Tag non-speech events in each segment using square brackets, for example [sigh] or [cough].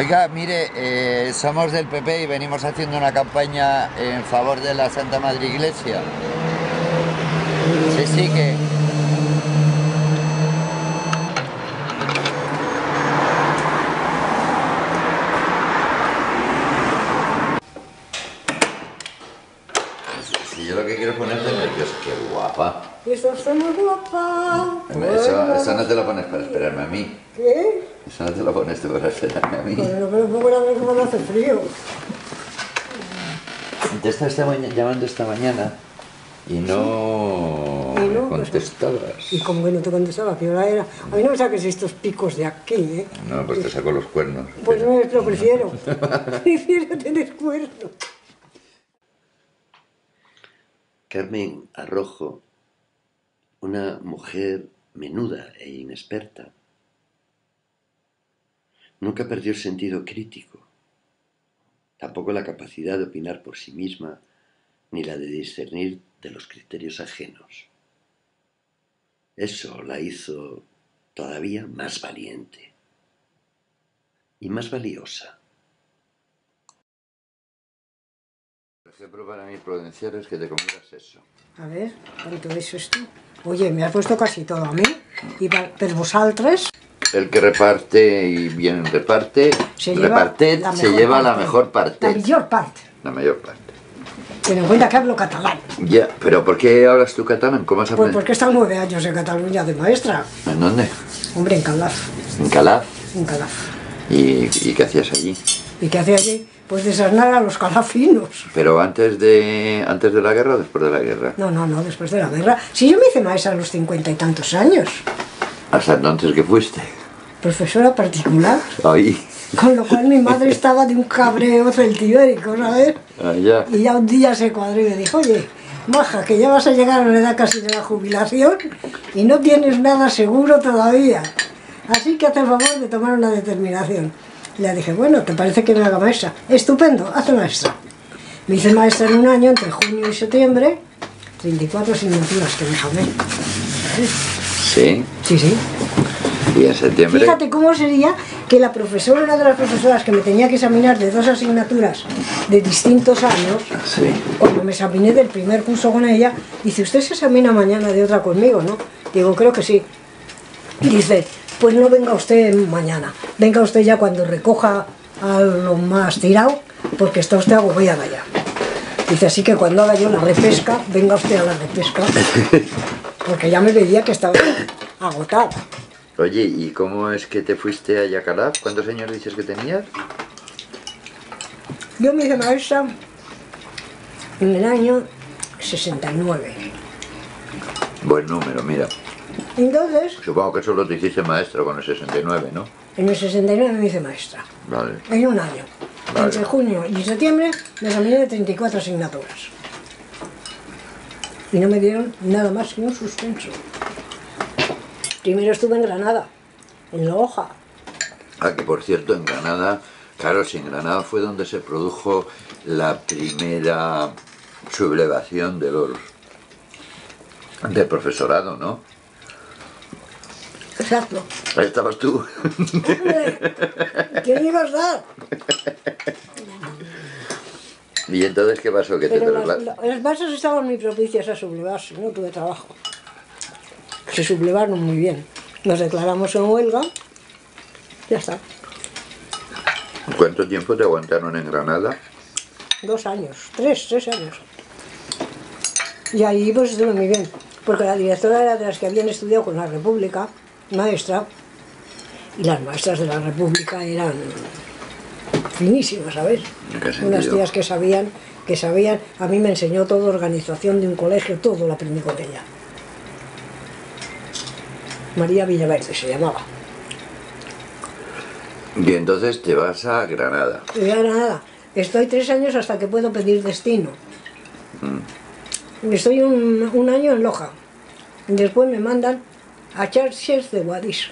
Oiga, mire, eh, somos del PP y venimos haciendo una campaña en favor de la Santa Madre Iglesia. Sí, sí, que... Si yo lo que quiero es ponerte nervioso, qué guapa. Eso está muy guapa. Eso, eso no te lo pones para esperarme a mí. ¿Qué? Eso no te lo pones tú para esperarme a mí. Bueno, pero pongo la vez que hace frío. Te estaba esta maña- llamando esta mañana y no, Y no, me pues- contestabas. Y como que no te contestaba, ¿qué hora era? A mí no me saques estos picos de aquí, ¿eh? No, pues te saco los cuernos. Pues no, lo prefiero. [laughs] prefiero tener cuernos. Carmen Arrojo, una mujer menuda e inexperta, nunca perdió el sentido crítico, tampoco la capacidad de opinar por sí misma, ni la de discernir de los criterios ajenos. Eso la hizo todavía más valiente y más valiosa. Por ejemplo, para mí prudencial es que te comieras eso. A ver, ¿cuánto es esto? Oye, me has puesto casi todo a mí. Y per vosaltres El que reparte y bien reparte, se lleva reparted, la se mejor lleva la mejor parte. La mayor parte. La mayor parte. Ten en cuenta que hablo catalán. Ya, pero ¿por qué hablas tú catalán? ¿Cómo has Pues aprendido? porque he estado nueve años en Cataluña de maestra. ¿En dónde? Hombre, en Calaf. En Calaf. En Calaf. ¿Y, y qué hacías allí? ¿Y qué hacía allí? Pues desasnar a los calafinos. ¿Pero antes de, antes de la guerra o después de la guerra? No, no, no, después de la guerra. Si yo me hice maestra a los cincuenta y tantos años. ¿Hasta entonces que fuiste? Profesora particular. Con lo cual mi madre estaba de un cabreo celtibérico, ¿sabes? Allá. Y ya un día se cuadró y me dijo, oye, maja, que ya vas a llegar a la edad casi de la jubilación y no tienes nada seguro todavía. Así que haz el favor de tomar una determinación. Le dije, bueno, ¿te parece que me haga maestra? Estupendo, hazte maestra. Me hice maestra en un año, entre junio y septiembre, 34 asignaturas que me jamé. Sí. Sí, sí. Y en septiembre. Fíjate cómo sería que la profesora, una de las profesoras que me tenía que examinar de dos asignaturas de distintos años, Sí. cuando me examiné del primer curso con ella, dice, ¿usted se examina mañana de otra conmigo, no? Digo, creo que sí. Dice, pues no venga usted mañana, venga usted ya cuando recoja a lo más tirado, porque está usted agobiada ya. Dice, así que cuando haga yo la repesca, venga usted a la repesca, [laughs] porque ya me veía que estaba agotada. Oye, ¿y cómo es que te fuiste a Yacalaf? ¿Cuántos años dices que tenías? Yo me hice maestra en el año 69. Buen número, mira. Entonces, Supongo que solo te hiciste maestro con el 69, ¿no? en el 69 me hice maestra. Vale. En un año. Vale. Entre junio y septiembre me examiné de 34 asignaturas. Y no me dieron nada más que un suspenso. Primero estuve en Granada, en La Hoja. Ah, que por cierto, en Granada, claro, si en Granada fue donde se produjo la primera sublevación de los del profesorado, ¿no? Exacto. Ahí estabas tú. Hombre, ¿Quién iba a estar? ¿Y entonces qué pasó? Que te las bases estaban muy propicias a sublevarse, no tuve trabajo. Se sublevaron muy bien. Nos declaramos en huelga, ya está. ¿Cuánto tiempo te aguantaron en Granada? Dos años, tres, tres años. Y ahí pues estuve muy bien, porque la directora era de las que habían estudiado con la República, maestra, y las maestras de la República eran finísimas, ¿sabes? ¿En qué Unas tías que sabían, que sabían, a mí me enseñó todo, organización de un colegio, todo lo aprendí con ella. María Villaverde se llamaba. Y entonces te vas a Granada. Y ya nada, estoy tres años hasta que puedo pedir destino. Estoy un, un año en Loja. Después me mandan a Charches de Guadix.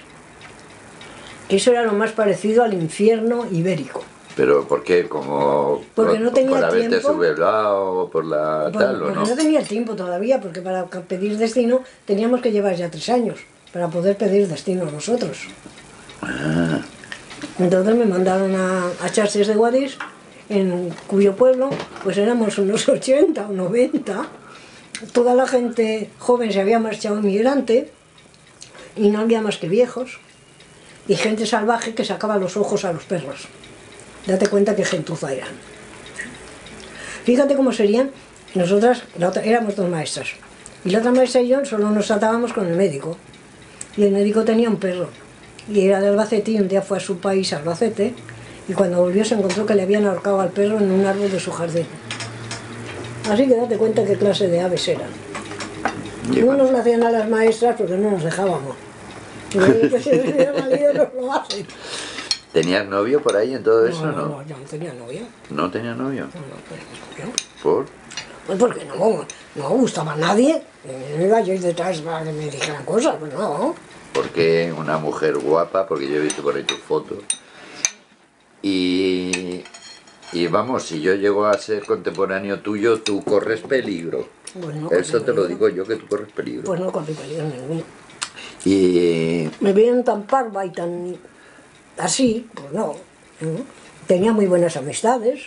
Eso era lo más parecido al infierno ibérico. ¿Pero por qué? ¿Como Porque por, no tenía por haberte tiempo. por la Bueno, tal o porque no? no tenía el tiempo todavía, porque para pedir destino teníamos que llevar ya tres años para poder pedir destino nosotros. Entonces me mandaron a, a Charces de Guadix, en cuyo pueblo pues éramos unos [laughs] 80 o 90. Toda la gente joven se había marchado inmigrante y no había más que viejos y gente salvaje que sacaba los ojos a los perros. Date cuenta qué gentuza eran. Fíjate cómo serían, nosotras la otra- éramos dos maestras y la otra maestra y yo solo nos tratábamos con el médico y el médico tenía un perro y era de Albacete y un día fue a su país, Albacete, y cuando volvió se encontró que le habían ahorcado al perro en un árbol de su jardín. Así que date cuenta qué clase de aves eran. No nos lo hacían a las maestras porque no nos dejábamos. Que [laughs] valido, nos lo hacen. ¿Tenías novio por ahí en todo eso no, no? no, yo no tenía novia. ¿No tenía novio? No, no, pues, ¿no? ¿Por? Pues porque no, no gustaba a nadie. No iba yo detrás para que me dijeran cosas, pues no. Porque una mujer guapa, porque yo he visto por ahí tus fotos. Y, y vamos, si yo llego a ser contemporáneo tuyo, tú corres peligro. Pues no Eso te lo digo yo, que tú corres peligro. Pues no corrí peligro ninguno. Y Me vieron tan parva y tan así, pues no. ¿no? Tenía muy buenas amistades,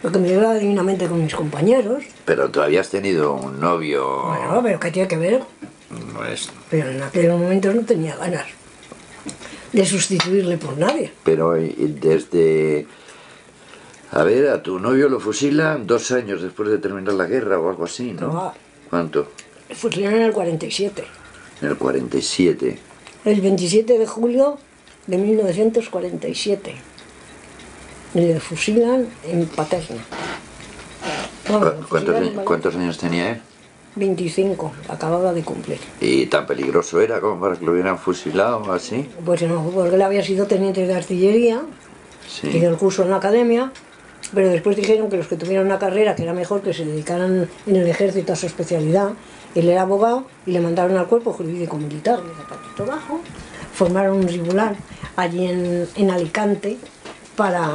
porque me llevaba divinamente con mis compañeros. pero tú habías tenido un novio. Bueno, pero ¿qué tiene que ver? No es. Pero en aquellos momentos no tenía ganas de sustituirle por nadie. Pero desde. A ver, a tu novio lo fusilan dos años después de terminar la guerra o algo así, ¿no? Ah. ¿Cuánto? Fusilaron en el 47, En el 47. el 27 de julio de 1947. Y le fusilan en Paterna. Bueno, ¿Cu- le ¿Cuántos, fusilan en cuántos años tenía él? 25, acababa de cumplir. ¿Y tan peligroso era como para que lo hubieran fusilado así? Pues no, porque él había sido teniente de artillería, Sí. hizo el curso en la academia, pero después dijeron que los que tuvieran una carrera que era mejor que se dedicaran en el ejército a su especialidad. Él era abogado y le mandaron al cuerpo jurídico militar de Zapatito Bajo. Formaron un tribunal allí en, en Alicante para,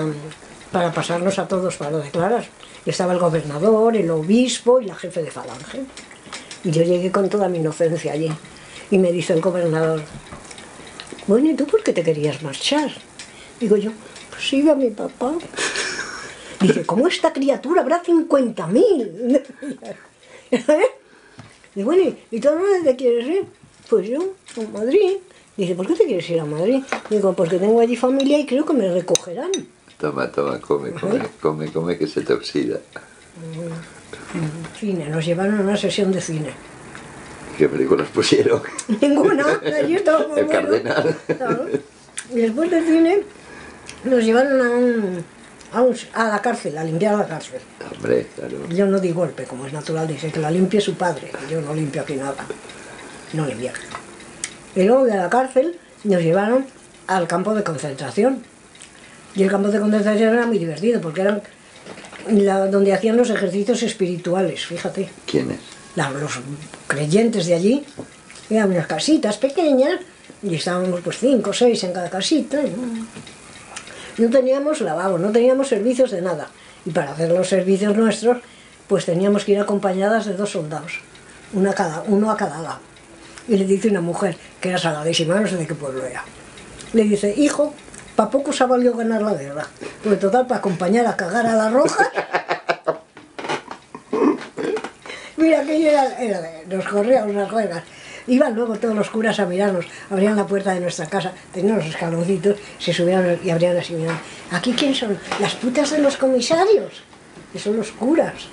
para pasarnos a todos para declarar. Estaba el gobernador, el obispo y la jefe de falange. Y yo llegué con toda mi inocencia allí. Y me dice el gobernador, bueno, ¿y tú por qué te querías marchar? Digo yo, pues sigue a mi papá. [laughs] Dice, ¿cómo esta criatura habrá 50.000? [laughs] Digo, bueno, ¿y- ¿y tú a dónde te quieres ir? Pues yo, a Madrid. Dice, ¿por qué te quieres ir a Madrid? Digo, porque tengo allí familia y creo que me recogerán. Toma, toma, come, come, come, come que se te oxida. Cine, nos llevaron a una sesión de cine. ¿Qué películas pusieron? [laughs] Ninguna, allí estaba muy [laughs] El bueno. Cardenal. Claro. Y después del cine nos llevaron a, un, a, un- a la cárcel, a limpiar la cárcel. Hombre, claro. Yo no di golpe, como es natural, dice que la limpie su padre. Yo no limpio aquí nada. No limpiar. Y luego de la cárcel nos llevaron al campo de concentración. Y el campo de concentración era muy divertido porque eran la- donde hacían los ejercicios espirituales, fíjate. ¿Quién es? La- los creyentes de allí eran unas casitas pequeñas y estábamos pues cinco o seis en cada casita. no- teníamos lavabo, no teníamos servicios de nada. Y para hacer los servicios nuestros, pues teníamos que ir acompañadas de dos soldados, una cada, uno a cada lado. Y le dice una mujer, que era saladísima, no sé de qué pueblo era. Le dice, hijo, ¿para poco se ha valido ganar la guerra? Pues total, para acompañar a cagar a la roja. Mira, aquello era, era nos corríamos las juegas. Iban luego todos los curas a mirarnos, abrían la puerta de nuestra casa, tenían los escaloncitos, se subían y abrían así. ¿Aquí quién son? Las putas de los comisarios, que son los curas.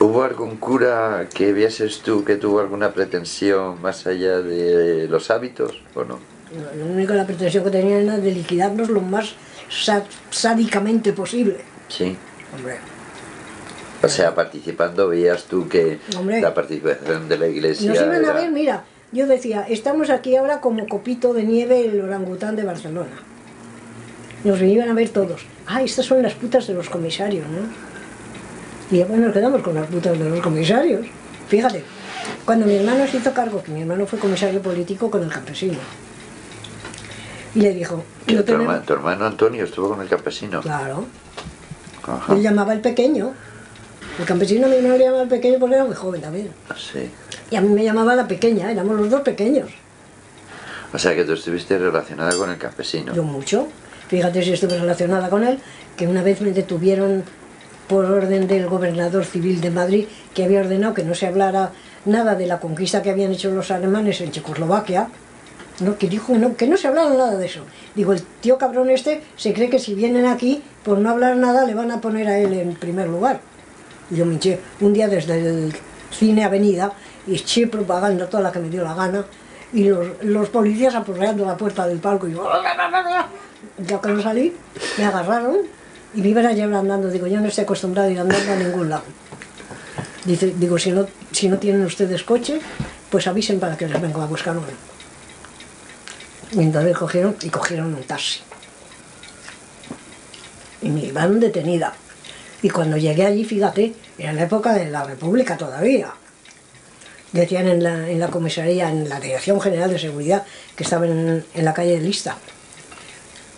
¿Hubo algún cura que vieses tú que tuvo alguna pretensión más allá de los hábitos o no? Lo único la pretensión que tenían era de liquidarnos lo más sá- sádicamente posible. Sí. Hombre, O sea, participando veías tú que Hombre. la participación de la iglesia nos iban a ver, mira, yo decía, estamos aquí ahora como copito de nieve el orangután de Barcelona. Nos iban a ver todos. Ah, estas son las putas de los comisarios, ¿no? Y después nos quedamos con las putas de los comisarios. Fíjate, cuando mi hermano se hizo cargo, que mi hermano fue comisario político con el campesino, y le dijo, no tu, tenemos... herma- tu hermano Antonio estuvo con el campesino. Claro, Ajá. él llamaba el pequeño. El campesino a mí no le llamaba el pequeño porque era muy joven también. Sí. Y a mí me llamaba la pequeña, éramos los dos pequeños. O sea que tú estuviste relacionada con el campesino. Yo mucho. Fíjate si estuve relacionada con él, que una vez me detuvieron por orden del gobernador civil de Madrid, que había ordenado que no se hablara nada de la conquista que habían hecho los alemanes en Checoslovaquia, ¿no? que dijo no, que no se hablara nada de eso. Digo, el tío cabrón este se cree que si vienen aquí, por no hablar nada, le van a poner a él en primer lugar. Y yo me eché un día desde el cine Avenida y eché propaganda toda la que me dio la gana y los, los policías apurreando la puerta del palco y yo, [laughs] ya que no salí, me agarraron y me iban a llevar andando. Digo, yo no estoy acostumbrado a ir andando a ningún lado. Dice, digo, si no, si no tienen ustedes coche, pues avisen para que les vengo a buscar uno. Y entonces cogieron y cogieron un taxi. Y me llevaron detenida. Y cuando llegué allí, fíjate, era la época de la República todavía. Decían en la, en la comisaría, en la Dirección General de Seguridad, que estaban en, la calle de Lista.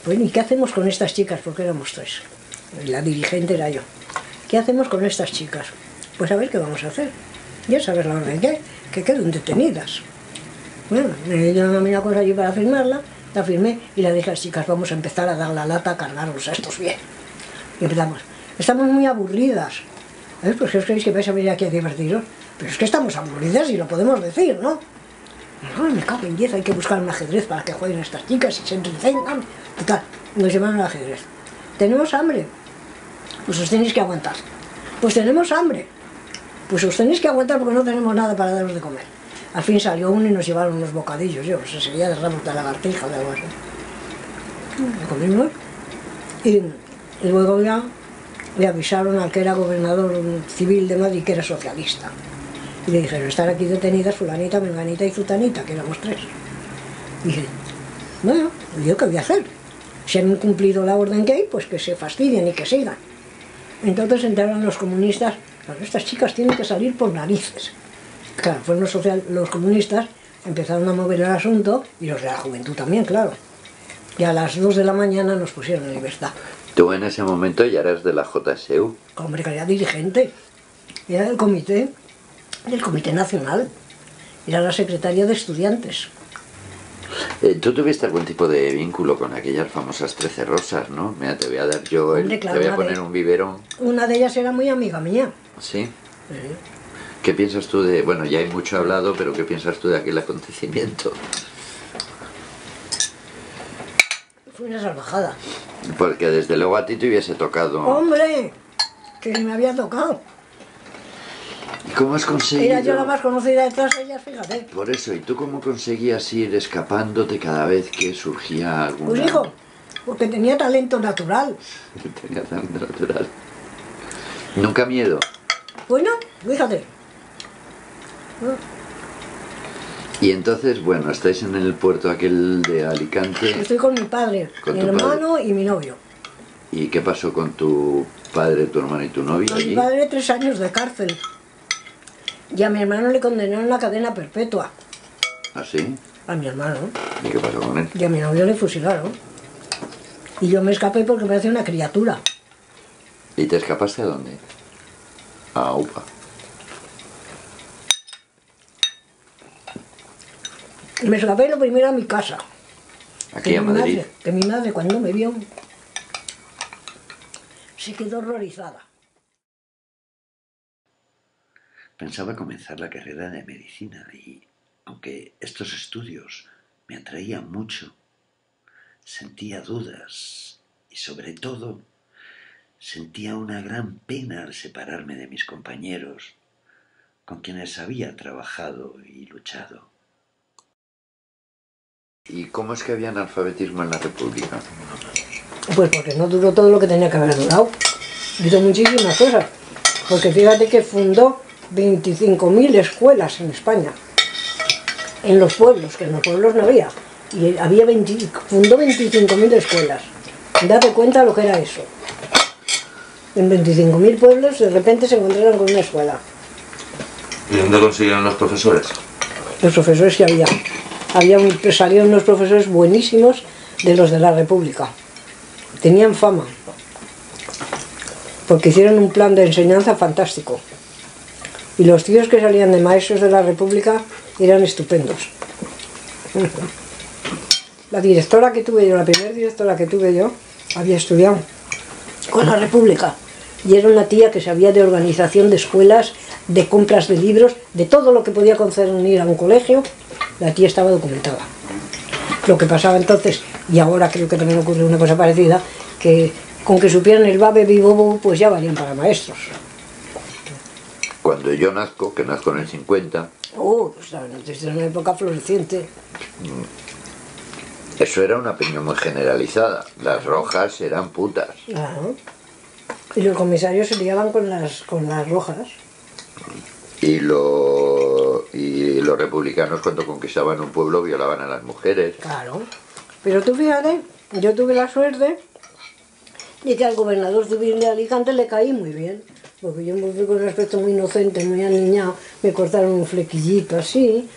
Bueno, ¿y qué hacemos con estas chicas? Porque éramos tres. La dirigente era yo. ¿Qué hacemos con estas chicas? Pues a ver qué vamos a hacer. Ya sabes la orden que hay, que queden detenidas. Bueno, me dieron a mí una cosa allí para firmarla, la firmé y le dije a las chicas, vamos a empezar a dar la lata, a cargarlos a estos bien. Y empezamos. Estamos muy aburridas. ¿Eh? Pues ¿qué os creéis que vais a venir aquí a divertiros? Pero es que estamos aburridas y lo podemos decir, ¿no? "Ay, me cago en 10, hay que buscar un ajedrez para que jueguen estas chicas y se entretengan. Y tal, nos llevaron al ajedrez. ¿Tenemos hambre? Pues os tenéis que aguantar. Pues tenemos hambre. Pues os tenéis que aguantar porque no tenemos nada para daros de comer. Al fin salió uno y nos llevaron unos bocadillos, yo, eso sería de ramos de lagartija o de algo así. Comimos y, luego ya le avisaron al que era gobernador civil de Madrid que era socialista. Y le dijeron, están aquí detenidas fulanita, menganita y zutanita, que éramos tres. Y dije, bueno, ¿y ¿yo qué voy a hacer? Si han incumplido la orden que hay, pues que se fastidien y que sigan. Entonces entraron los comunistas, "Claro, estas chicas tienen que salir por narices. Claro, fueron los, social, los comunistas, empezaron a mover el asunto, y los de la juventud también, claro. Y a las 2 de la mañana nos pusieron en libertad. Tú en ese momento ya eras de la JSU. Hombre, que era dirigente, era del comité, del comité nacional, era la secretaria de estudiantes. Eh, Tú tuviste algún tipo de vínculo con aquellas famosas trece rosas, ¿no? Mira, te voy a dar yo, el- Hombre, claro, te voy a de- poner un biberón. Una de ellas era muy amiga mía. ¿Sí? ¿Qué piensas tú de, bueno, ya hay mucho hablado, pero qué piensas tú de aquel acontecimiento? Fue una salvajada. Porque desde luego a ti te hubiese tocado. ¡Hombre! Que me había tocado. ¿Y cómo has conseguido? Era yo la más conocida de todas ellas, fíjate. Por eso, ¿y tú cómo conseguías ir escapándote cada vez que surgía alguna... Pues hijo, porque tenía talento natural. [laughs] Tenía talento natural. Nunca miedo. Bueno, fíjate. Y entonces, bueno, estáis en el puerto aquel de Alicante. Estoy con mi padre, Con mi hermano y mi novio. ¿Y qué pasó con tu padre, tu hermano y tu novio Con mi allí? padre tres años de cárcel. Y a mi hermano le condenaron a cadena perpetua. ¿Ah, sí? A mi hermano. ¿Y qué pasó con él? Y a mi novio le fusilaron. Y yo me escapé porque me hacía una criatura. ¿Y te escapaste a dónde? A UPA. Me escapé lo primero a mi casa. Aquí que a Madrid. Madre, que mi madre cuando me vio se quedó horrorizada. Pensaba comenzar la carrera de medicina y, aunque estos estudios me atraían mucho, sentía dudas y sobre todo sentía una gran pena al separarme de mis compañeros con quienes había trabajado y luchado. ¿Y cómo es que había analfabetismo en la República? Pues porque no duró todo lo que tenía que haber durado. Hizo muchísimas cosas. Porque fíjate que fundó 25.000 escuelas en España. En los pueblos, que en los pueblos no había. Y había 20 fundó 25.000 escuelas. Date cuenta lo que era eso. En 25.000 pueblos de repente se encontraron con una escuela. ¿Y dónde consiguieron los profesores? Los profesores que había. Había un, salieron unos profesores buenísimos de los de la República. Tenían fama. Porque hicieron un plan de enseñanza fantástico. Y los tíos que salían de maestros de la República eran estupendos. [laughs] la directora que tuve yo, la primera directora que tuve yo, había estudiado con la República. Y era una tía que sabía de organización de escuelas, de compras de libros, de todo lo que podía concernir a un colegio, la tía estaba documentada. Lo que pasaba entonces, y ahora creo que también ocurre una cosa parecida, que con que supieran el babe vivo, pues ya valían para maestros. Cuando yo nazco, que nazco en el 50, Oh, pues desde una época floreciente. eso era una opinión muy generalizada. Las rojas eran putas. Y los comisarios se liaban con las, con las rojas. Y, lo, y los republicanos cuando conquistaban un pueblo violaban a las mujeres. Claro. Pero tú fíjate, yo tuve la suerte de que al gobernador civil de Alicante le caí muy bien. Porque yo me fui con aspecto muy inocente, muy aniñado, me cortaron un flequillito así,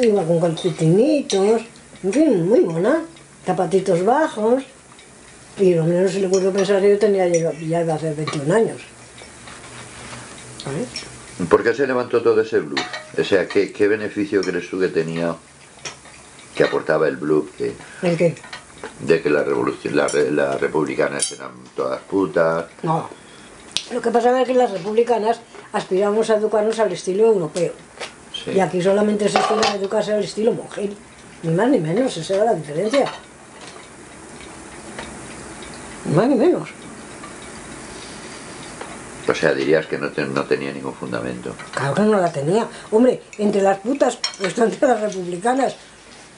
iba con calcetinitos, en fin, muy mona, zapatitos bajos. Y lo menos se le puedo pensar que yo tenía ya, a hacer 21 años. ¿Sabes? ¿Por qué se levantó todo ese blues? O sea, ¿qué, qué beneficio crees tú que tenía, que aportaba el blues de, ¿El qué? de que la revolución, la re- las republicanas eran todas putas? No. Lo que pasaba es que las republicanas aspirábamos a educarnos al estilo europeo. Sí. Y aquí solamente se aspira a educarse al estilo monjil. Ni más ni menos, esa era la diferencia. Ni más ni menos. O sea, dirías que no, te- no tenía ningún fundamento. Claro que no la tenía. Hombre, entre las putas, pues [laughs] entre las republicanas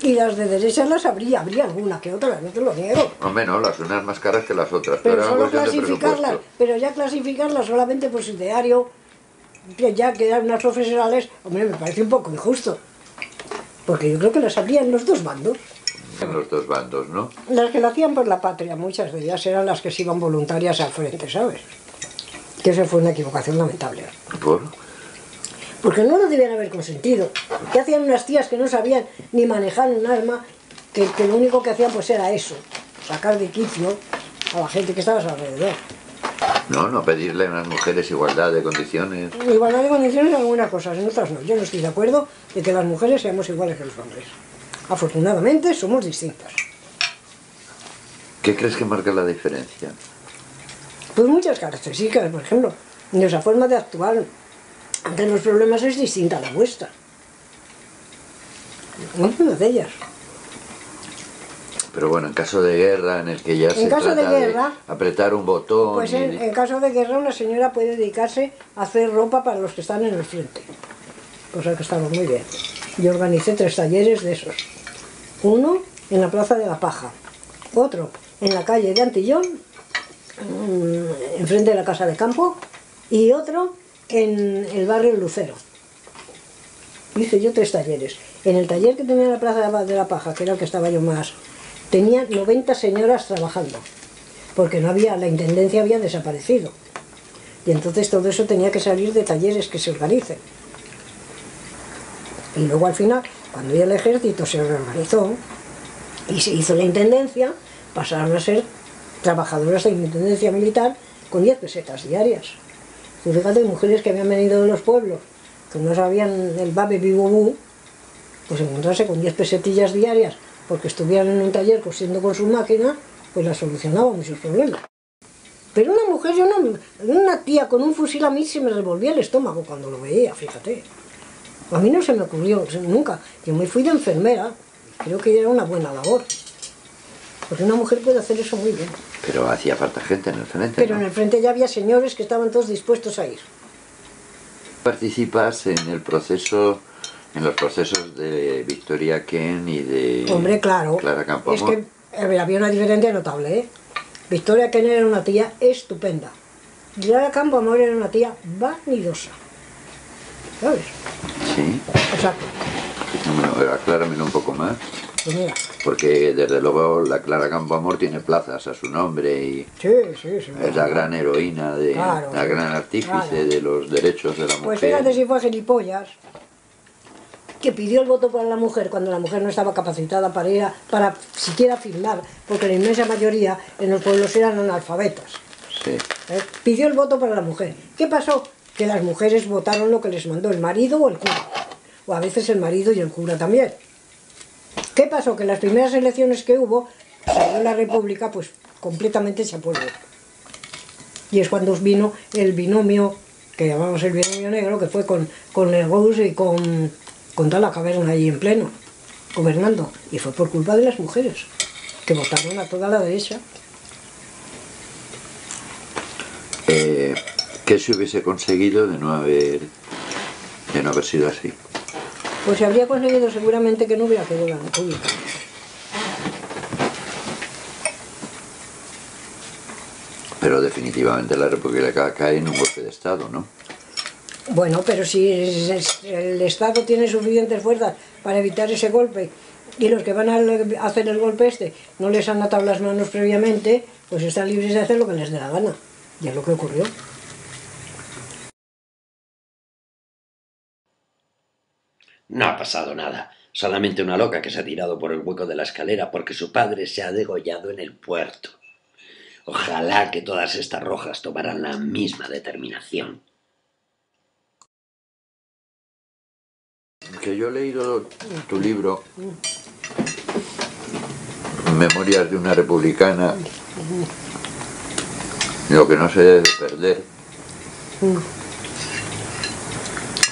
y las de derechas las habría, habría alguna que otra, no te lo niego. Hombre, no, las unas más caras que las otras, Pero solo clasificarlas, pero ya clasificarlas solamente por su ideario, que ya que eran unas profesionales, hombre, me parece un poco injusto. Porque yo creo que las habría en los dos bandos. En los dos bandos, ¿no? Las que lo hacían por la patria, muchas de ellas eran las que se iban voluntarias al frente, ¿sabes? Que esa fue una equivocación lamentable. Por... Porque no lo debían haber consentido. ¿Qué hacían unas tías que no sabían ni manejar un arma? Que, que lo único que hacían pues era eso, sacar de quicio a la gente que estaba a su alrededor. No, no pedirle a unas mujeres igualdad de condiciones. Igualdad de condiciones en algunas cosas, en otras no. Yo no estoy de acuerdo de que las mujeres seamos iguales que los hombres. Afortunadamente somos distintas. ¿Qué crees que marca la diferencia? Pues muchas características, por ejemplo, nuestra forma de actuar ante los problemas es distinta a la vuestra. Una de ellas. Pero bueno, en caso de guerra, en el que ya se caso de guerra, apretar un botón Pues y- en, en caso de guerra una señora puede dedicarse a hacer ropa para los que están en el frente. Cosa que estaba muy bien. Yo organicé tres talleres de esos. Uno en la Plaza de la Paja. Otro en la calle de Antillón, enfrente de la Casa de Campo. Y otro en el barrio Lucero. Hice yo tres talleres. En el taller que tenía en la Plaza de la- de la Paja, que era el que estaba yo más, tenía 90 señoras trabajando porque no había, la intendencia había desaparecido. Y entonces todo eso tenía que salir de talleres que se organicen. Y luego al final, cuando ya el ejército se reorganizó y se hizo la intendencia, pasaron a ser trabajadoras de la intendencia militar con 10 pesetas diarias. Fíjate, mujeres que habían venido de los pueblos, que no sabían el babe vivo pues encontrarse con 10 pesetillas diarias porque estuvieran en un taller cosiendo con su máquina, pues la solucionaba muchos problemas. Pero una mujer, yo no, una tía con un fusil a mí se me revolvía el estómago cuando lo veía, fíjate. A mí no se me ocurrió nunca. Yo me fui de enfermera, creo que era una buena labor. Porque una mujer puede hacer eso muy bien. Pero hacía falta gente en el frente. Pero ¿no? en el frente ya había señores que estaban todos dispuestos a ir. Participas en el proceso, en los procesos de Victoria Ken y de Hombre, claro. Clara Campoamor. Es que a ver, había una diferencia notable, ¿eh? Victoria Kenner era una tía estupenda. Clara Campoamor era una tía vanidosa. ¿Sabes? Sí, Exacto. bueno, acláramelo un poco más. Pues mira, Porque desde luego la Clara Campoamor tiene plazas a su nombre y sí, sí, sí. es la gran heroína, de, Claro, la gran artífice Claro. de los derechos de la Pues mujer. fíjate si fue gilipollas que pidió el voto para la mujer cuando la mujer no estaba capacitada para ir a- para siquiera firmar, porque la inmensa mayoría en los pueblos eran analfabetas. Sí. ¿eh? Pidió el voto para la mujer. ¿Qué pasó? Que las mujeres votaron lo que les mandó el marido o el cura. O a veces el marido y el cura también. ¿Qué pasó? Que las primeras elecciones que hubo, salió la República pues completamente hecha polvo. Y es cuando vino el binomio, que llamamos el binomio negro, que fue con, con el y con, con toda la caverna ahí en pleno, gobernando. Y fue por culpa de las mujeres, que votaron a toda la derecha. Eh, ¿Qué se hubiese conseguido de no haber, de no haber sido así? Pues se habría conseguido seguramente que no hubiera quedado la República. Pero definitivamente la República cae en un golpe de Estado, ¿no? Bueno, pero si el Estado tiene suficientes fuerzas para evitar ese golpe y los que van a hacer el golpe este no les han atado las manos previamente, pues están libres de hacer lo que les dé la gana. Y es lo que ocurrió. No ha pasado nada. Solamente una loca que se ha tirado por el hueco de la escalera porque su padre se ha degollado en el puerto. Ojalá que todas estas rojas tomaran la misma determinación. Que yo he leído tu libro, Memorias de una Republicana, lo que no se debe perder,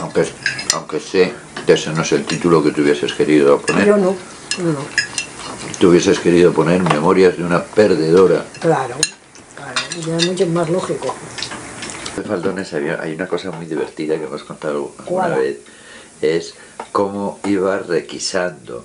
aunque, aunque sé ese no es el título que tú hubieses querido poner. Yo no, yo no. Tú hubieses querido poner Memorias de una Perdedora. Claro, claro, ya mucho más lógico. Faldones había- hay una cosa muy divertida que hemos contado ¿Cuál? una vez, es cómo iba requisando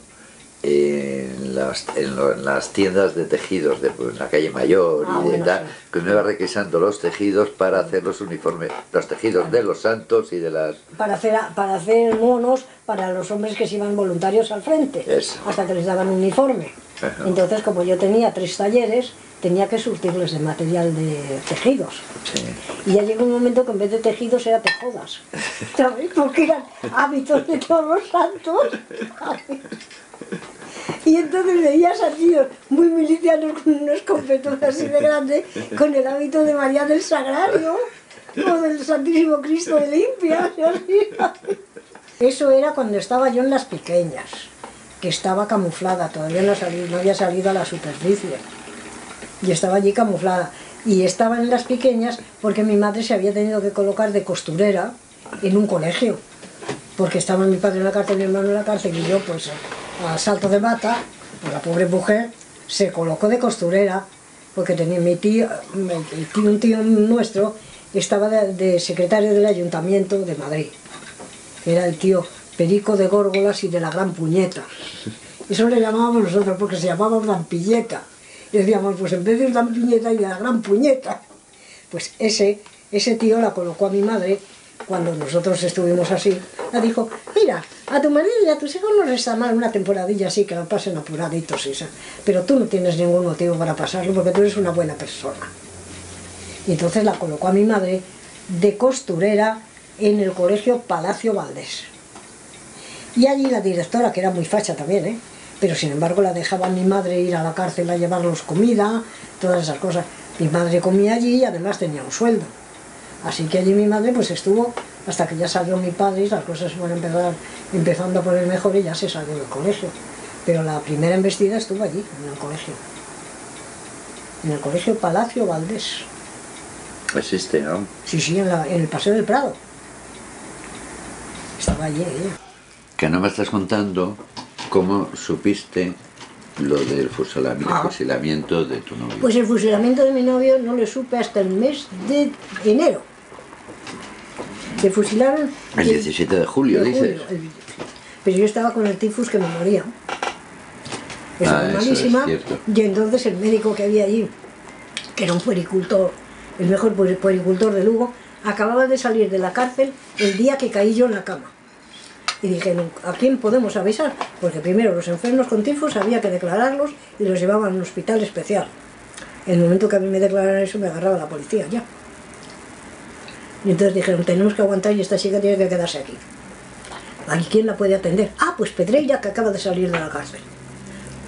en las, en lo- en las tiendas de tejidos de pues, la calle Mayor Ah, y de bueno, tal, sí. que uno iba requisando los tejidos para hacer los uniformes, los tejidos de los santos y de las... Para hacer, para hacer monos para los hombres que se iban voluntarios al frente, Eso. hasta que les daban uniforme. Ajá. Entonces, como yo tenía tres talleres, tenía que surtirles de material de tejidos. Sí. Y ya llegó un momento que en vez de tejidos era tejodas. ¿Sabes? [laughs] Porque eran hábitos de todos los santos. ¿sabes? Y entonces veías a tíos muy milicianos con unos escopetos así de grande, con el hábito de María del Sagrario o del Santísimo Cristo de Limpia. Eso era cuando estaba yo en las pequeñas, que estaba camuflada, todavía no, salí- no había salido a la superficie y estaba allí camuflada. Y estaba en las pequeñas porque mi madre se había tenido que colocar de costurera en un colegio. Porque estaba mi padre en la cárcel, mi hermano en la cárcel y yo pues al salto de bata, pues la pobre mujer se colocó de costurera porque tenía mi tío, un tío nuestro estaba de, secretario del ayuntamiento de Madrid. Era el tío Perico de Górgolas y de la Gran Puñeta. Eso le llamábamos nosotros porque se llamaba Dampilleta. Y decíamos, pues en vez de Dampilleta y de la Gran Puñeta. Pues ese, ese tío la colocó a mi madre cuando nosotros estuvimos así. La dijo, mira, a tu marido y a tus hijos no les está mal una temporadilla así, que lo pasen apuraditos, esa. pero tú no tienes ningún motivo para pasarlo porque tú eres una buena persona. Y entonces la colocó a mi madre de costurera en el colegio Palacio Valdés. Y allí la directora, que era muy facha también, ¿eh? Pero sin embargo la dejaba mi madre ir a la cárcel a llevarlos comida, todas esas cosas. Mi madre comía allí y además tenía un sueldo. Así que allí mi madre pues estuvo hasta que ya salió mi padre y las cosas se fueron a empezar, empezando a poner mejor y ya se salió del colegio. Pero la primera embestida estuvo allí, en el colegio. En el colegio Palacio Valdés. Existe, ¿no? Sí, sí, en, la- en el Paseo del Prado. Estaba allí ella. Que no me estás contando cómo supiste lo del fusilamiento, Ah. fusilamiento de tu novio. Pues el fusilamiento de mi novio no le supe hasta el mes de enero. Se fusilaron... el 17 de julio, de dices. el- Pero yo estaba con el tifus que me moría. Ah, eso es malísima. y entonces el médico que había allí, que era un puericultor, el mejor puer- puericultor de Lugo, acababa de salir de la cárcel el día que caí yo en la cama. Y dije, "No, ¿a quién podemos avisar? Porque primero los enfermos con tifus había que declararlos y los llevaban a un hospital especial. En el momento que a mí me declararon eso me agarraba la policía ya. Y entonces dijeron, tenemos que aguantar y esta chica tiene que quedarse aquí. ¿Y quién la puede atender? Ah, pues Pedreira, que acaba de salir de la cárcel.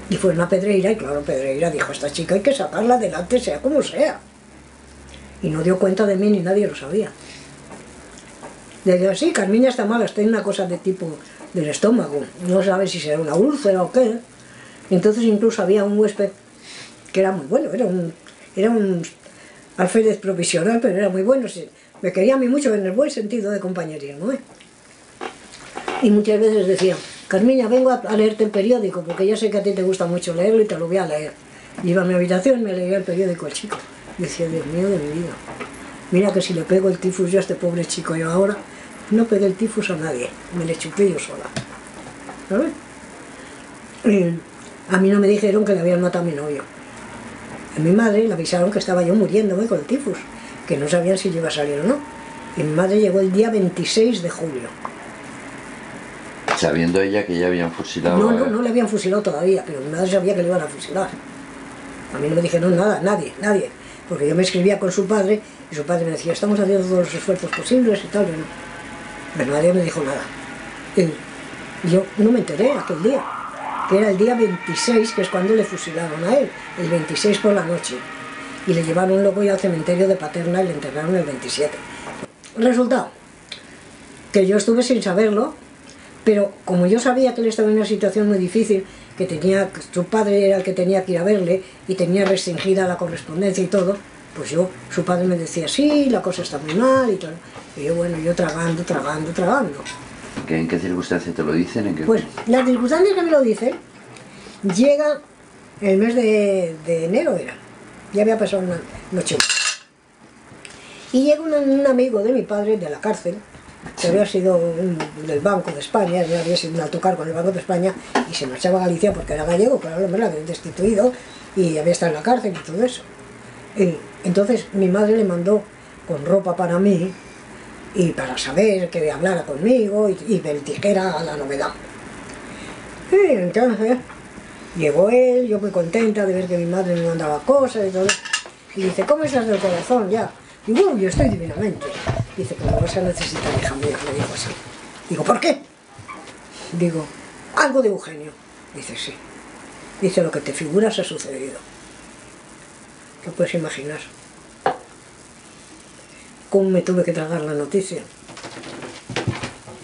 Y fueron a Pedreira y claro, Pedreira dijo, esta chica hay que sacarla adelante, sea como sea. Y no dio cuenta de mí ni nadie lo sabía. Le digo, sí, Carmiña está mala, está en una cosa de tipo del estómago. No sabe si será una úlcera o qué. Entonces incluso había un huésped que era muy bueno, era un, era un alférez provisional, pero era muy bueno, me quería a mí mucho en el buen sentido de compañerismo. ¿eh? Y muchas veces decía, Carmiña, vengo a, leerte el periódico, porque ya sé que a ti te gusta mucho leerlo y te lo voy a leer. iba a mi habitación me leía el periódico el chico. decía, Dios mío de mi vida, mira que si le pego el tifus yo a este pobre chico yo ahora, no pegué el tifus a nadie, me le chupé yo sola. ¿Sabes? a mí no me dijeron que le habían matado a mi novio. A mi madre le avisaron que estaba yo muriéndome con el tifus, que no sabían si yo iba a salir o no. Y mi madre llegó el día 26 de julio. Sabiendo ella que ya habían fusilado. No, no, no le habían fusilado todavía, pero mi madre sabía que le iban a fusilar. A mí no me dijeron nada, nadie, nadie. Porque yo me escribía con su padre y su padre me decía, estamos haciendo todos los esfuerzos posibles y tal. Pero nadie me dijo nada. Yo no me enteré aquel día que era el día 26, que es cuando le fusilaron a él, el 26 por la noche. Y le llevaron luego ya al cementerio de Paterna y le enterraron el 27. Resultado, que yo estuve sin saberlo, pero como yo sabía que él estaba en una situación muy difícil, que tenía, su padre era el que tenía que ir a verle y tenía restringida la correspondencia y todo, pues yo, su padre me decía, sí, la cosa está muy mal y todo. Y yo, bueno, yo tragando, tragando, tragando. ¿En qué circunstancias te lo dicen? ¿En qué... Pues las circunstancias que me lo dicen, llega el mes de, enero era, ya había pasado una noche. Y llega un, amigo de mi padre de la cárcel, que había sido del Banco de España, había sido un autocar con el Banco de España y se marchaba a Galicia porque era gallego, pero hombre, lo habían destituido y había estado en la cárcel y todo eso. Y entonces mi madre le mandó con ropa para mí, y para saber que hablara conmigo y, y me dijera la novedad. Y entonces llegó él, yo muy contenta de ver que mi madre me mandaba cosas y todo. Y dice, ¿cómo estás del corazón ya? Y bueno, yo estoy divinamente. Dice, pero vas a necesitar, hija mía, me dijo así. Digo, ¿por qué? Digo, algo de Eugenio. Dice, sí. Dice, lo que te figuras ha sucedido. ¿Qué puedes imaginar? cómo me tuve que tragar la noticia.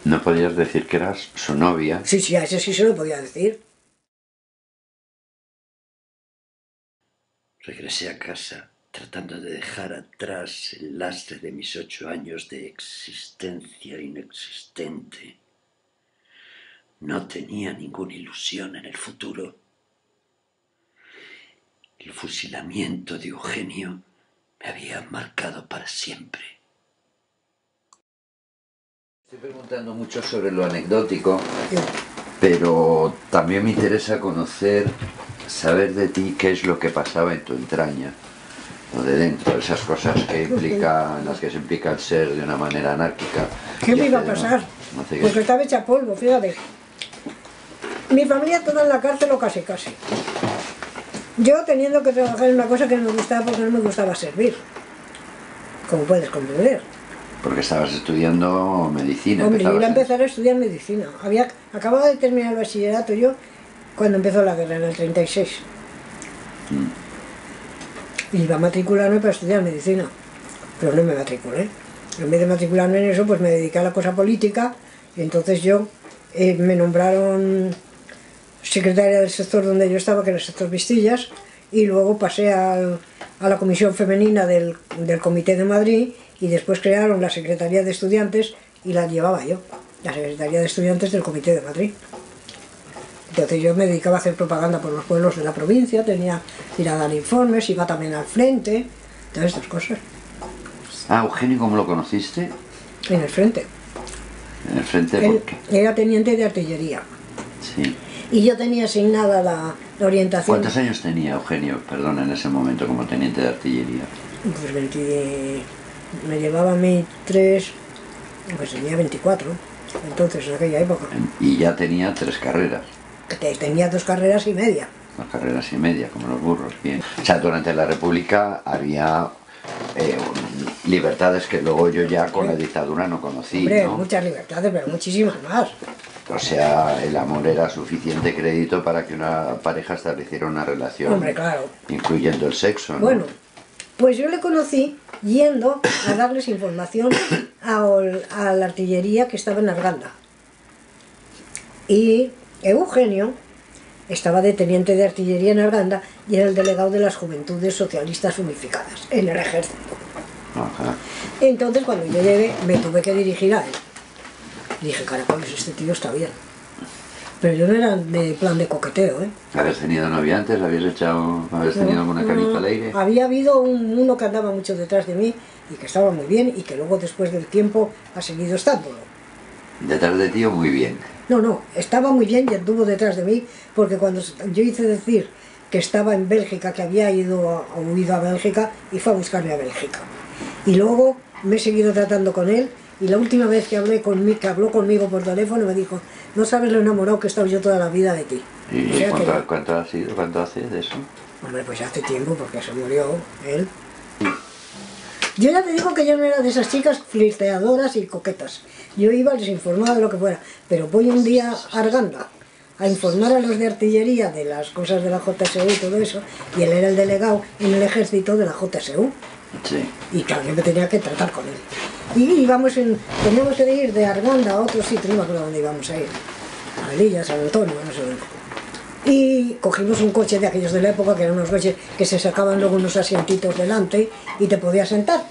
¿No podías decir que eras su novia? Sí, sí, a ese sí se lo podía decir. Regresé a casa tratando de dejar atrás el lastre de mis ocho años de existencia inexistente. No tenía ninguna ilusión en el futuro. El fusilamiento de Eugenio me había marcado para siempre. Estoy preguntando mucho sobre lo anecdótico, pero también me interesa conocer, saber de ti qué es lo que pasaba en tu entraña, lo de dentro, esas cosas que implica, en las que se implica el ser de una manera anárquica. ¿Qué me iba a pasar? Porque estaba hecha polvo, fíjate. Mi familia toda en la cárcel o casi casi. Yo teniendo que trabajar en una cosa que no me gustaba porque no me gustaba servir, como puedes comprender. Porque estabas estudiando medicina. Hombre, yo iba a empezar a estudiar medicina. Había, acababa de terminar el bachillerato yo cuando empezó la guerra, en el 36. Mm. iba a matricularme para estudiar medicina, pero no me matriculé. En vez de matricularme en eso, pues me dediqué a la cosa política y entonces yo eh, me nombraron secretaria del sector donde yo estaba, que era el sector Vistillas, y luego pasé a la comisión femenina del, del Comité de Madrid y después crearon la Secretaría de Estudiantes y la llevaba yo, la Secretaría de Estudiantes del Comité de Madrid. Entonces yo me dedicaba a hacer propaganda por los pueblos de la provincia, tenía ir a dar informes, iba también al frente, todas estas cosas. Ah, Eugenio, ¿cómo lo conociste? En el frente. ¿En el frente por qué? Era teniente de artillería. Sí. Y yo tenía asignada la, orientación... ¿Cuántos años tenía Eugenio, perdón, en ese momento como teniente de artillería? Pues 20 me llevaba a mí tres, pues tenía 24, entonces en aquella época. Y ya tenía tres carreras. Tenía dos carreras y media. Dos carreras y media, como los burros, bien. O sea, durante la República había eh, libertades que luego yo ya con la dictadura no conocí. Hombre, muchas libertades, pero muchísimas más. O sea, el amor era suficiente crédito para que una pareja estableciera una relación. Hombre, claro. Incluyendo el sexo, ¿no? Bueno, pues yo le conocí yendo a darles información a, la artillería que estaba en Arganda. Y Eugenio estaba de teniente de artillería en Arganda y era el delegado de las Juventudes Socialistas Unificadas en el ejército. Ajá. Entonces cuando yo llegué me tuve que dirigir a él. Dije, caracoles, este tío está bien. Pero yo no era de plan de coqueteo, ¿eh? ¿Habías tenido novia antes? ¿Habías echado, habías tenido alguna carita no, al aire? Había habido un- uno que andaba mucho detrás de mí y que estaba muy bien y que luego después del tiempo ha seguido estándolo. Detrás de ti o muy bien. No, no, estaba muy bien y anduvo detrás de mí porque cuando yo hice decir que estaba en Bélgica, que había ido a huido a Bélgica y fue a buscarme a Bélgica. Y luego me he seguido tratando con él y la última vez que hablé conmigo, que habló conmigo por teléfono me dijo, no sabes lo enamorado que he estado yo toda la vida de ti. ¿Y O sea que- cuánto, cuánto ha sido? ¿Cuánto hace de eso? Hombre, pues ya hace tiempo porque se murió él. Yo ya te digo que yo no era de esas chicas flirteadoras y coquetas. Yo iba, les informaba de lo que fuera. Pero voy un día a Arganda a informar a los de artillería de las cosas de la JSU y todo eso. Y él era el delegado en el ejército de la JSU. Sí. Y claro, yo me tenía que tratar con él. Y íbamos en, teníamos que ir de Arganda a otro sitio, no me acuerdo dónde íbamos a ir. A Lilla, San Antonio, no sé dónde. Y cogimos un coche de aquellos de la época, que eran unos coches que se sacaban luego unos asientitos delante y te podías sentar.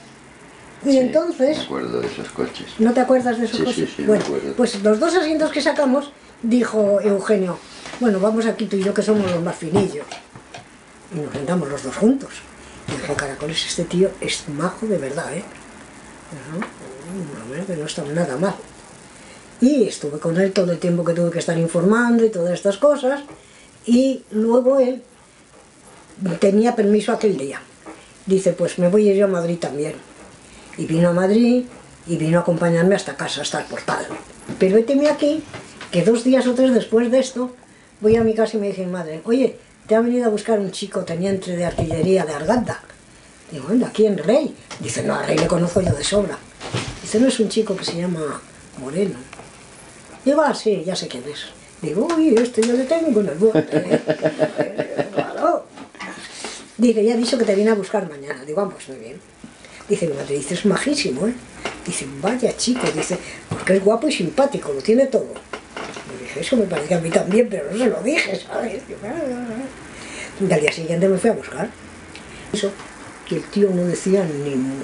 Y Sí, entonces, Me acuerdo de esos coches. ¿no te acuerdas de esos Sí, coches? sí, sí, me bueno, acuerdo. pues los dos asientos que sacamos, dijo Eugenio, bueno, vamos aquí tú y yo que somos los más finillos. Y nos sentamos los dos juntos. Y dije, caracoles, este tío es majo de verdad, ¿eh? Que no está nada mal. Y estuve con él todo el tiempo que tuve que estar informando y todas estas cosas. Y luego él tenía permiso aquel día. Dice, pues me voy a ir yo a Madrid también. Y vino a Madrid y vino a acompañarme hasta casa, hasta el portal. Pero teme aquí que dos días o tres después de esto, voy a mi casa y me dice mi madre, oye, te ha venido a buscar un chico teniente de artillería de Arganda. Digo, anda, aquí en Rey. Dice, no, a Rey le conozco yo de sobra. Dice, no es un chico que se llama Moreno. Digo, ah, sí, ya sé quién es. Digo, uy, este yo le tengo en el bote. [laughs] claro. Dice, ya ha dicho que te viene a buscar mañana. Digo, ah, pues muy bien. Dice, mi madre, dice, es majísimo, ¿eh? Dice, vaya chico, dice, porque es guapo y simpático, lo tiene todo. Y dije, eso me parece a mí también, pero no se lo dije, ¿sabes? Digo, "Ah, ah, ah". Y al día siguiente me fui a buscar. Eso, que el tío no decía ni mu.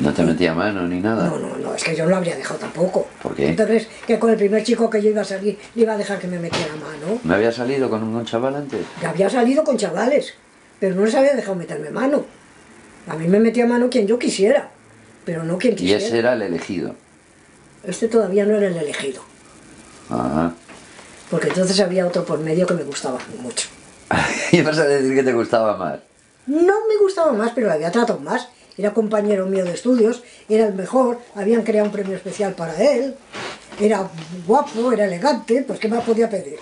¿No te metía mano ni nada? No, no, no, es que yo no lo habría dejado tampoco. ¿Por qué? ¿No te crees que con el primer chico que yo iba a salir le iba a dejar que me metiera mano? ¿No había salido con un chaval antes? Había salido con chavales, pero no les había dejado meterme mano. A mí me metía mano quien yo quisiera, pero no quien Y quisiera. ese era el elegido. Este todavía no era el elegido, Ajá. porque entonces había otro por medio que me gustaba mucho. [laughs] y vas a decir que te gustaba más. No me gustaba más, pero le había tratado más. Era compañero mío de estudios, era el mejor, habían creado un premio especial para él, era guapo, era elegante, pues ¿qué más podía pedir?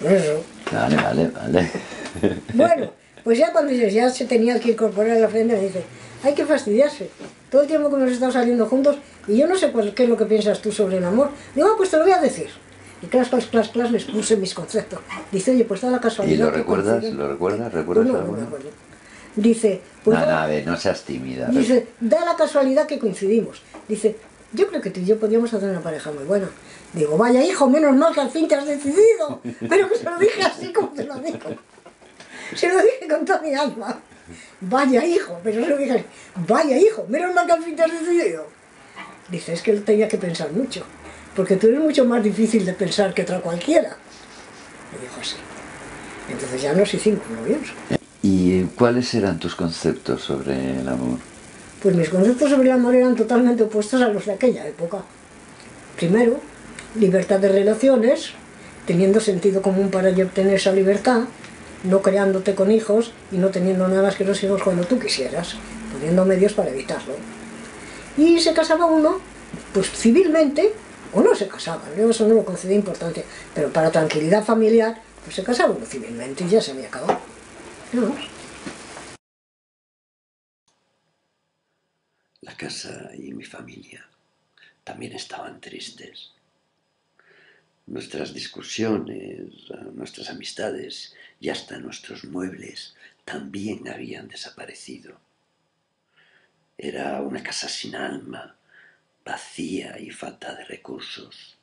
Pues eso. Vale, vale, vale. [laughs] Bueno, pues ya cuando dices, ya se tenía que incorporar a la frente, me dice, hay que fastidiarse. Todo el tiempo que hemos estado saliendo juntos, y yo no sé cuál- qué es lo que piensas tú sobre el amor. Digo, ah, pues te lo voy a decir. Y clas, clas, clas, clas, les puse mis conceptos. Dice, oye, pues da la casualidad. ¿Y lo recuerdas? coinciden". ¿Lo recuerdas? ¿Recuerdas no, no alguno? Dice, pues no, no, a ver, no seas tímida. Dice, da la casualidad que coincidimos. Dice, yo creo que tú y yo podríamos hacer una pareja muy buena. Digo, vaya hijo, menos mal que al fin te has decidido. Pero que se lo dije así como te lo digo. Se lo dije con toda mi alma. Vaya hijo, pero se lo dije así. Vaya hijo, menos mal que al fin te has decidido. Dice, es que él tenía que pensar mucho. Porque tú eres mucho más difícil de pensar que otra cualquiera. Me dijo así. Entonces ya nos hicimos novios. ¿Y cuáles eran tus conceptos sobre el amor? Pues mis conceptos sobre el amor eran totalmente opuestos a los de aquella época. Primero, libertad de relaciones, teniendo sentido común para obtener esa libertad, no creándote con hijos y no teniendo nada más que los hijos cuando tú quisieras, poniendo medios para evitarlo. Y se casaba uno, pues civilmente, o no se casaba, yo eso no lo concedí importante, pero para tranquilidad familiar, pues se casaba uno civilmente y ya se había acabado. No, La casa y mi familia también estaban tristes. Nuestras discusiones, nuestras amistades y hasta nuestros muebles también habían desaparecido. Era una casa sin alma, vacía y falta de recursos.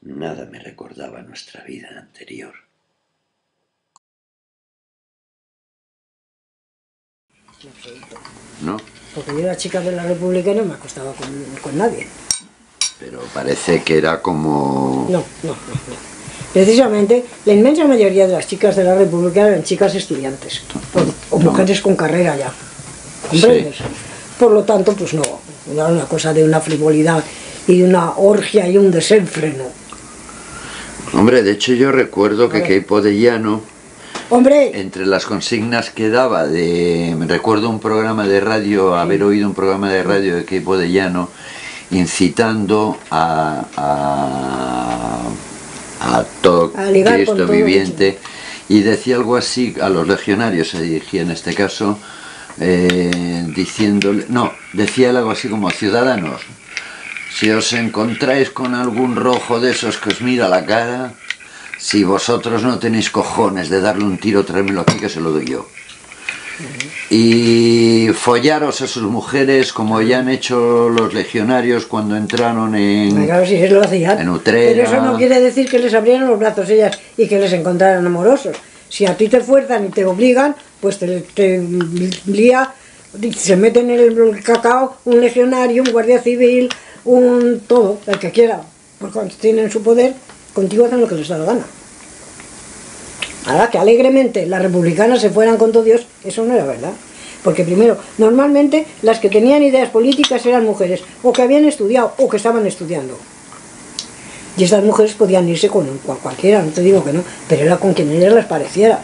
Nada me recordaba nuestra vida anterior. ¿No? Porque yo era chica de la República y no me acostaba con, con nadie. Pero parece que era como... No, no, no, no. Precisamente, la inmensa mayoría de las chicas de la República eran chicas estudiantes, o, o mujeres con carrera ya. ¿Comprendes? Por lo tanto, pues no, era una cosa de una frivolidad y de una orgia y un desenfreno. Hombre, de hecho yo recuerdo que. Keipo de Llano, Hombre, entre las consignas que daba de... Recuerdo un programa de radio, haber oído un programa de radio de Keipo de Llano, incitando a, a, a todo A Cristo todo viviente y decía algo así a los legionarios, se dirigía en este caso, eh, diciéndole, no, decía algo así como ciudadanos, si os encontráis con algún rojo de esos que os mira la cara, si vosotros no tenéis cojones de darle un tiro, tráemelo aquí que se lo doy yo. Y follaros a sus mujeres como ya han hecho los legionarios cuando entraron en... si lo hacían. En Utrera. Pero eso no quiere decir que les abrieran los brazos ellas y que les encontraran amorosos. Si a ti te fuerzan y te obligan, pues te, te lía, se meten en el cacao un legionario, un guardia civil, un todo, el que quiera. Porque cuando tienen su poder, contigo hacen lo que les da la gana. Ahora que alegremente las republicanas se fueran con todo Dios, eso no era verdad. Porque primero, normalmente las que tenían ideas políticas eran mujeres, o que habían estudiado, o que estaban estudiando. Y estas mujeres podían irse con cualquiera, no te digo que no, pero era con quien ellas les pareciera,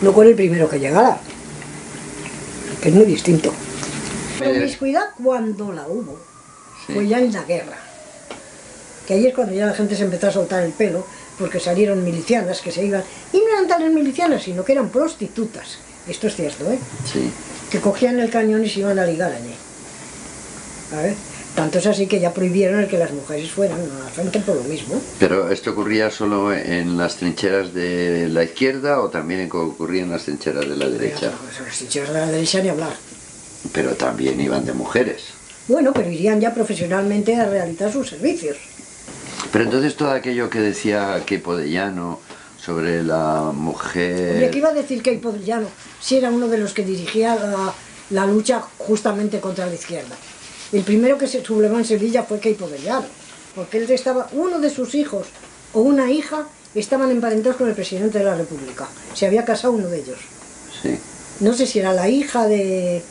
no con el primero que llegara. Que es muy distinto. Promiscuidad cuando la hubo, fue ya en la guerra. Que ahí es cuando ya la gente se empezó a soltar el pelo, porque salieron milicianas que se iban, y no eran tales milicianas, sino que eran prostitutas. Esto es cierto, ¿eh? Sí. que cogían el cañón y se iban a ligar allí. A ver, tanto es así que ya prohibieron el que las mujeres fueran a la frente por lo mismo. Pero esto ocurría solo en las trincheras de la izquierda o también en- ocurría en las trincheras de la derecha. Pero, los hinchas de la derecha ni hablar. Pero también iban de mujeres. Bueno, pero irían ya profesionalmente a realizar sus servicios. Pero entonces todo aquello que decía Kepo de Llano sobre la Oye, mujer... ¿qué iba a decir que Podellano si era uno de los que dirigía la, la lucha justamente contra la izquierda? El primero que se sublevó en Sevilla fue Keipo de Llano, porque él estaba, uno de sus hijos o una hija estaban emparentados con el presidente de la República. Se había casado uno de ellos. Sí. No sé si era la hija de,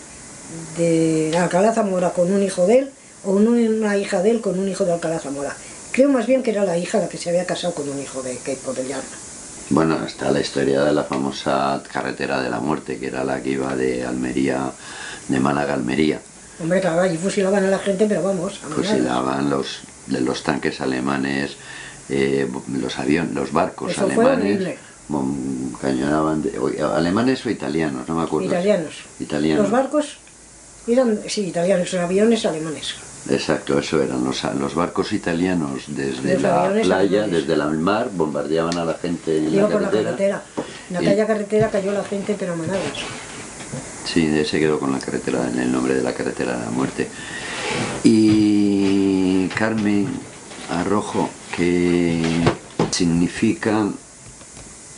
de Alcalá Zamora con un hijo de él o un- una hija de él con un hijo de Alcalá Zamora. Creo más bien que era la hija la que se había casado con un hijo de Keipo de Llano. Bueno, está la historia de la famosa carretera de la muerte, que era la que iba de Almería, de Málaga a Almería. Hombre, claro, allí fusilaban a la gente, pero vamos, a. Fusilaban los, los tanques alemanes, eh, los aviones, los barcos Eso alemanes. cañonaban de- o- alemanes o italianos, no me acuerdo. Italianos. Italianos. Los barcos eran, sí, italianos, los aviones alemanes. Exacto, eso eran los, los barcos italianos desde Los la playa, alemanes. desde el mar, bombardeaban a la gente en Iba la por la carretera. carretera. En Y- aquella carretera cayó la gente, pero manadas. Sí, ese quedó con la carretera, en el nombre de la carretera de la muerte. Y Carmen Arrojo, que significan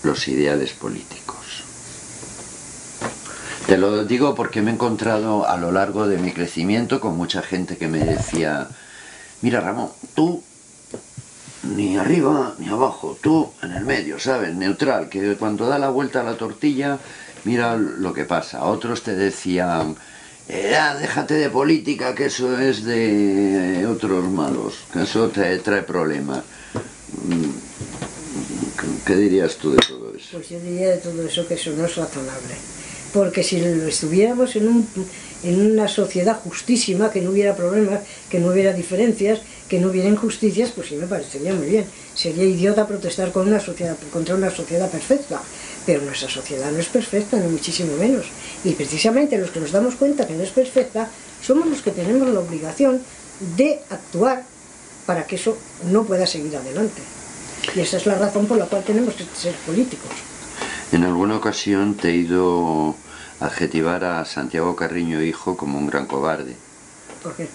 los ideales políticos. Te lo digo porque me he encontrado a lo largo de mi crecimiento con mucha gente que me decía, mira Ramón, tú ni arriba ni abajo, tú en el medio, ¿sabes? Neutral, que cuando da la vuelta a la tortilla, mira lo que pasa. Otros te decían, "Eh, ya, déjate de política, que eso es de otros malos, que eso te trae problemas. Mm, ¿Qué dirías tú de todo eso? Pues yo diría de todo eso que eso no es razonable. Porque si estuviéramos en, un, en una sociedad justísima, que no hubiera problemas, que no hubiera diferencias, que no hubiera injusticias, pues sí me parecería muy bien. Sería idiota protestar contra una sociedad perfecta. Pero nuestra sociedad no es perfecta, ni muchísimo menos. Y precisamente los que nos damos cuenta que no es perfecta, somos los que tenemos la obligación de actuar para que eso no pueda seguir adelante. Y esa es la razón por la cual tenemos que ser políticos. En alguna ocasión te he ido a adjetivar a Santiago Carriño Hijo como un gran cobarde, ¿Por qué?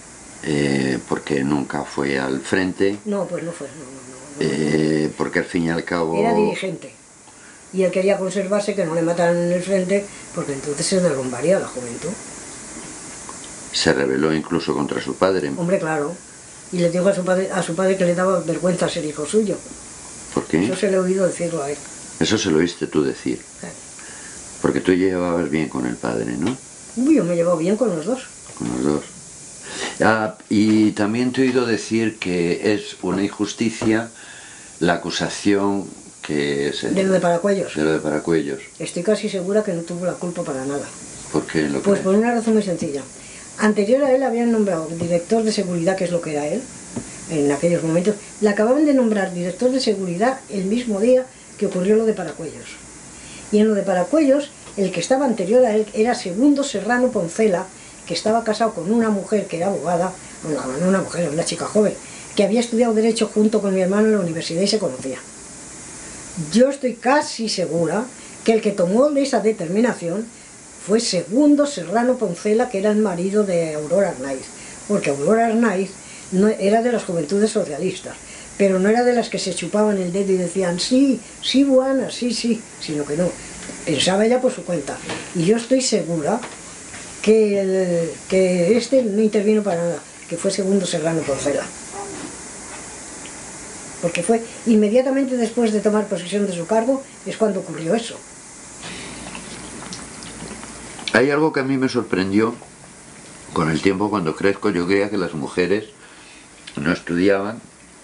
eh, porque nunca fue al frente, No, pues no fue. No, no, no, Eh, porque al fin y al cabo... Era dirigente. Y él quería conservarse, que no le mataran en el frente, porque entonces se derrumbaría la juventud. Se rebeló incluso contra su padre. Hombre, claro. Y le dijo a su padre, a su padre que le daba vergüenza ser hijo suyo. ¿Por qué? Eso se le he oído decirlo a él. Eso se lo oíste tú decir. Porque tú llevabas bien con el padre, ¿no? Uy, yo me llevo bien con los dos. Con los dos. Ah, y también te he oído decir que es una injusticia la acusación que. De lo de Paracuellos. de lo de Paracuellos. Estoy casi segura que no tuvo la culpa para nada. ¿Por qué lo Pues por una razón muy sencilla. Anterior a él habían nombrado director de seguridad, que es lo que era él, en aquellos momentos. Le acababan de nombrar director de seguridad el mismo día que ocurrió lo de Paracuellos. Y en lo de Paracuellos, el que estaba anterior a él era Segundo Serrano Poncela, que estaba casado con una mujer que era abogada, no una mujer, una chica joven, que había estudiado Derecho junto con mi hermano en la universidad y se conocía. Yo estoy casi segura que el que tomó esa determinación fue Segundo Serrano Poncela, que era el marido de Aurora Arnaiz, porque Aurora Arnaiz era de las juventudes socialistas, pero no era de las que se chupaban el dedo y decían sí, sí, buena, sí, sí, sino que no, pensaba ella por su cuenta. Y yo estoy segura que, que este no intervino para nada, que fue Segundo Serrano Poncela. Porque fue inmediatamente después de tomar posesión de su cargo, es cuando ocurrió eso. Hay algo que a mí me sorprendió con el tiempo cuando crezco. Yo creía que las mujeres no estudiaban,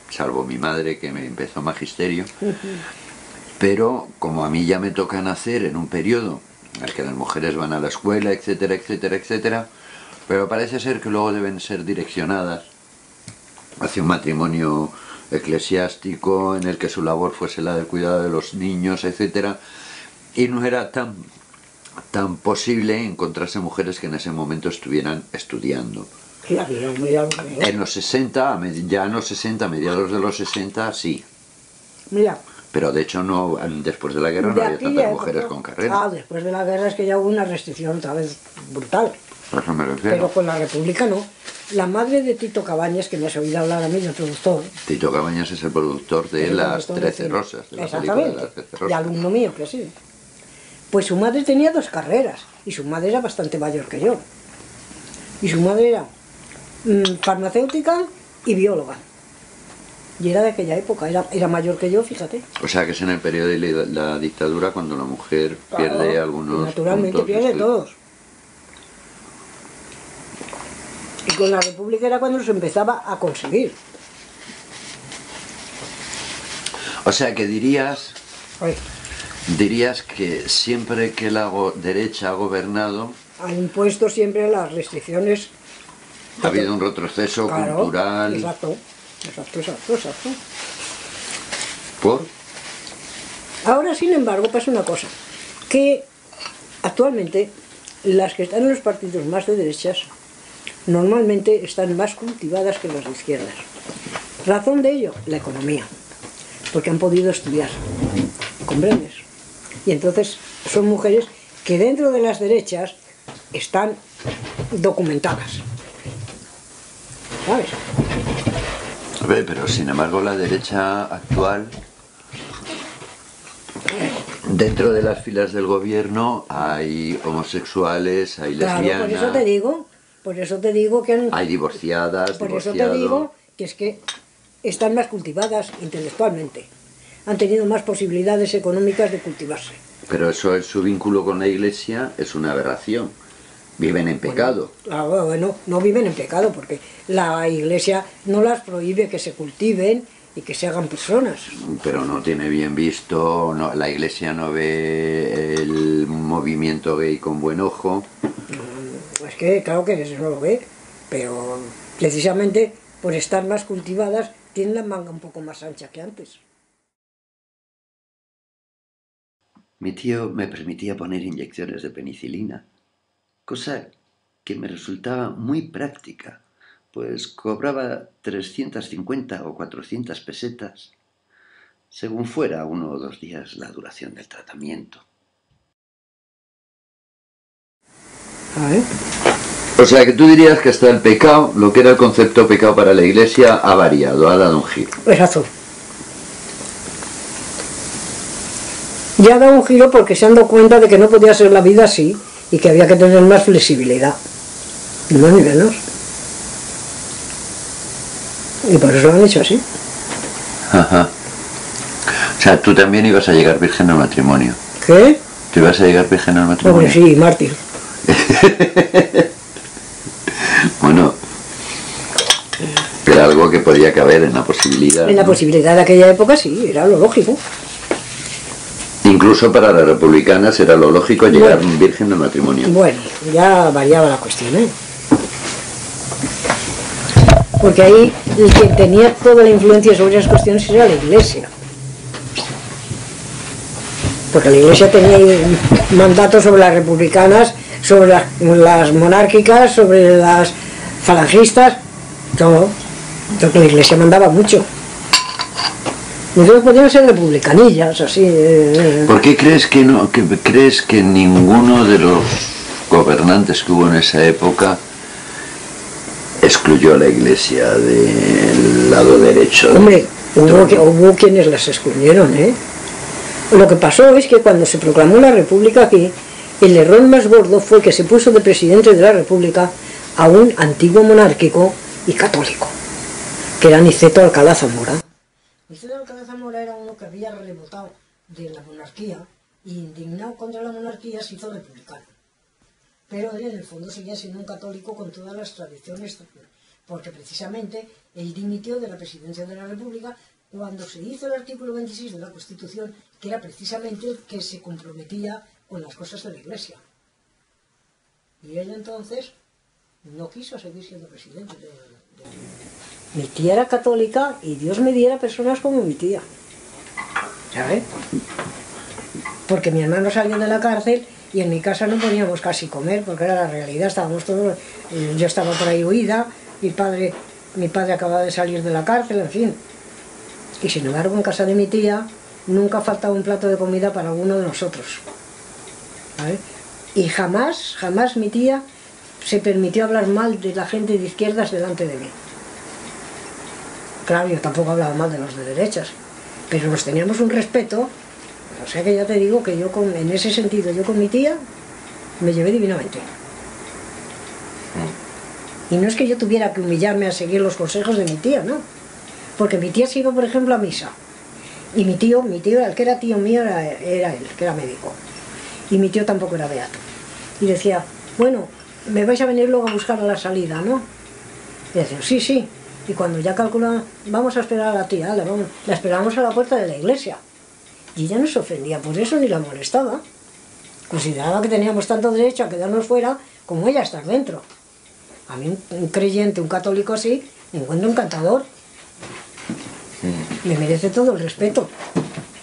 salvo mi madre que me empezó magisterio. [laughs] Pero como a mí ya me toca nacer en un periodo en el que las mujeres van a la escuela, etcétera, etcétera, etcétera, pero parece ser que luego deben ser direccionadas hacia un matrimonio eclesiástico en el que su labor fuese la del cuidado de los niños, etcétera, y no era tan tan posible encontrarse mujeres que en ese momento estuvieran estudiando. En los 60, a med- ya en los 60, a mediados de los 60, sí. Mira, Pero de hecho no después de la guerra no había tantas mujeres con carrera. Ah, después de la guerra es que ya hubo una restricción otra vez brutal. Eso me refiero. Pero con la República no. La madre de Tito Cabañas, que me has oído hablar a mí, el productor. Tito Cabañas es el productor de el Las Trece. Rosas, de la película de. Las Trece Y Rosas. alumno mío, que sí. Pues su madre tenía dos carreras. Y su madre era bastante mayor que yo. Y su madre era mm, farmacéutica y bióloga. Y era de aquella época, era, era mayor que yo, fíjate. O sea que es en el periodo de la, la dictadura cuando la mujer pierde algunos Naturalmente puntos pierde todos. Y con la República era cuando se empezaba a conseguir. O sea que dirías dirías que siempre que la derecha ha gobernado han impuesto siempre las restricciones. ha habido un retroceso Claro, cultural Exacto, exacto, exacto, exacto. por Ahora, sin embargo, pasa una cosa, que actualmente las que están en los partidos más de derechas normalmente están más cultivadas que las de izquierdas. Razón de ello, la economía, porque han podido estudiar, ¿comprendes? Y entonces son mujeres que dentro de las derechas están documentadas. ¿Sabes? A ver, pero sin embargo la derecha actual, dentro de las filas del gobierno hay homosexuales, hay Claro, lesbianas, por eso te digo, por eso te digo que han, hay divorciadas, Por eso te digo que es que están más cultivadas intelectualmente. Han tenido más posibilidades económicas de cultivarse. Pero eso es su vínculo con la iglesia es una aberración. Viven en pecado. Ah, bueno, no viven en pecado porque la iglesia no las prohíbe que se cultiven y que se hagan personas. Pero no tiene bien visto, no, la iglesia no ve el movimiento gay con buen ojo. Es que claro que eso no lo ve, pero precisamente por estar más cultivadas tienen la manga un poco más ancha que antes. Mi tío me permitía poner inyecciones de penicilina, cosa que me resultaba muy práctica, pues cobraba 350 o 400 pesetas, según fuera uno o dos días la duración del tratamiento. O sea que tú dirías que hasta el pecado, lo que era el concepto pecado para la iglesia, ha variado, ha dado un giro. Exacto. ya ha dado un giro porque se han dado cuenta de que no podía ser la vida así y que había que tener más flexibilidad. Ni más ni menos. Y por eso lo han hecho así. Ajá. O sea, tú también ibas a llegar virgen al matrimonio. ¿Qué? ¿Tú ibas a llegar virgen al matrimonio? Hombre, sí, mártir. [laughs] Bueno, era algo que podía caber en la posibilidad. En la ¿no? posibilidad de aquella época sí, era lo lógico. Incluso para las republicanas era lo lógico llegar virgen al matrimonio. Bueno, ya variaba la cuestión, ¿eh? Porque ahí el que tenía toda la influencia sobre esas cuestiones era la iglesia. Porque la iglesia tenía mandatos sobre las republicanas, sobre las, las monárquicas, sobre las falangistas, todo. Porque la iglesia mandaba mucho. Entonces podían ser republicanillas, así. eh, ¿Por qué crees que no que crees que ninguno de los gobernantes que hubo en esa época excluyó a la iglesia del lado derecho? Hombre, hubo, que- hubo quienes las excluyeron, ¿eh? Lo que pasó es que cuando se proclamó la República aquí, el error más gordo fue que se puso de presidente de la República a un antiguo monárquico y católico, que era Niceto Alcalá Zamora. Niceto Alcalá Zamora era uno que había rebotado de la monarquía y indignado contra la monarquía se hizo republicano. Pero él en el fondo seguía siendo un católico con todas las tradiciones, porque precisamente él dimitió de la presidencia de la República cuando se hizo el artículo 26 de la Constitución, que era precisamente el que se comprometía con las cosas de la Iglesia. Y él entonces no quiso seguir siendo presidente. de- de- Mi tía era católica y Dios me diera personas como mi tía. ¿Sabes? Porque mi hermano salió de la cárcel y en mi casa no podíamos casi comer porque era la realidad, estábamos todos, eh, yo estaba por ahí huida, mi padre, mi padre acababa de salir de la cárcel, en fin. Y sin embargo en casa de mi tía nunca faltaba un plato de comida para alguno de nosotros. Y jamás, jamás mi tía se permitió hablar mal de la gente de izquierdas delante de mí. Claro, yo tampoco hablaba mal de los de derechas, pero nos teníamos un respeto o sea que ya te digo que yo con, en ese sentido, yo con mi tía me llevé divinamente. Y no es que yo tuviera que humillarme a seguir los consejos de mi tía, ¿no? Porque mi tía se iba, por ejemplo, a misa. Y mi tío, mi tío, el que era tío mío era, era él, que era médico. Y mi tío tampoco era beato. Y decía, bueno, me vais a venir luego a buscar a la salida, ¿no? Y decía, sí, sí. Y cuando ya calculaba, vamos a esperar a la tía, la, vamos, la esperamos a la puerta de la iglesia. Y ella no se ofendía por eso ni la molestaba. Consideraba que teníamos tanto derecho a quedarnos fuera como ella a estar dentro. A mí un, un creyente, un católico así, me encuentro encantador. Me merece todo el respeto.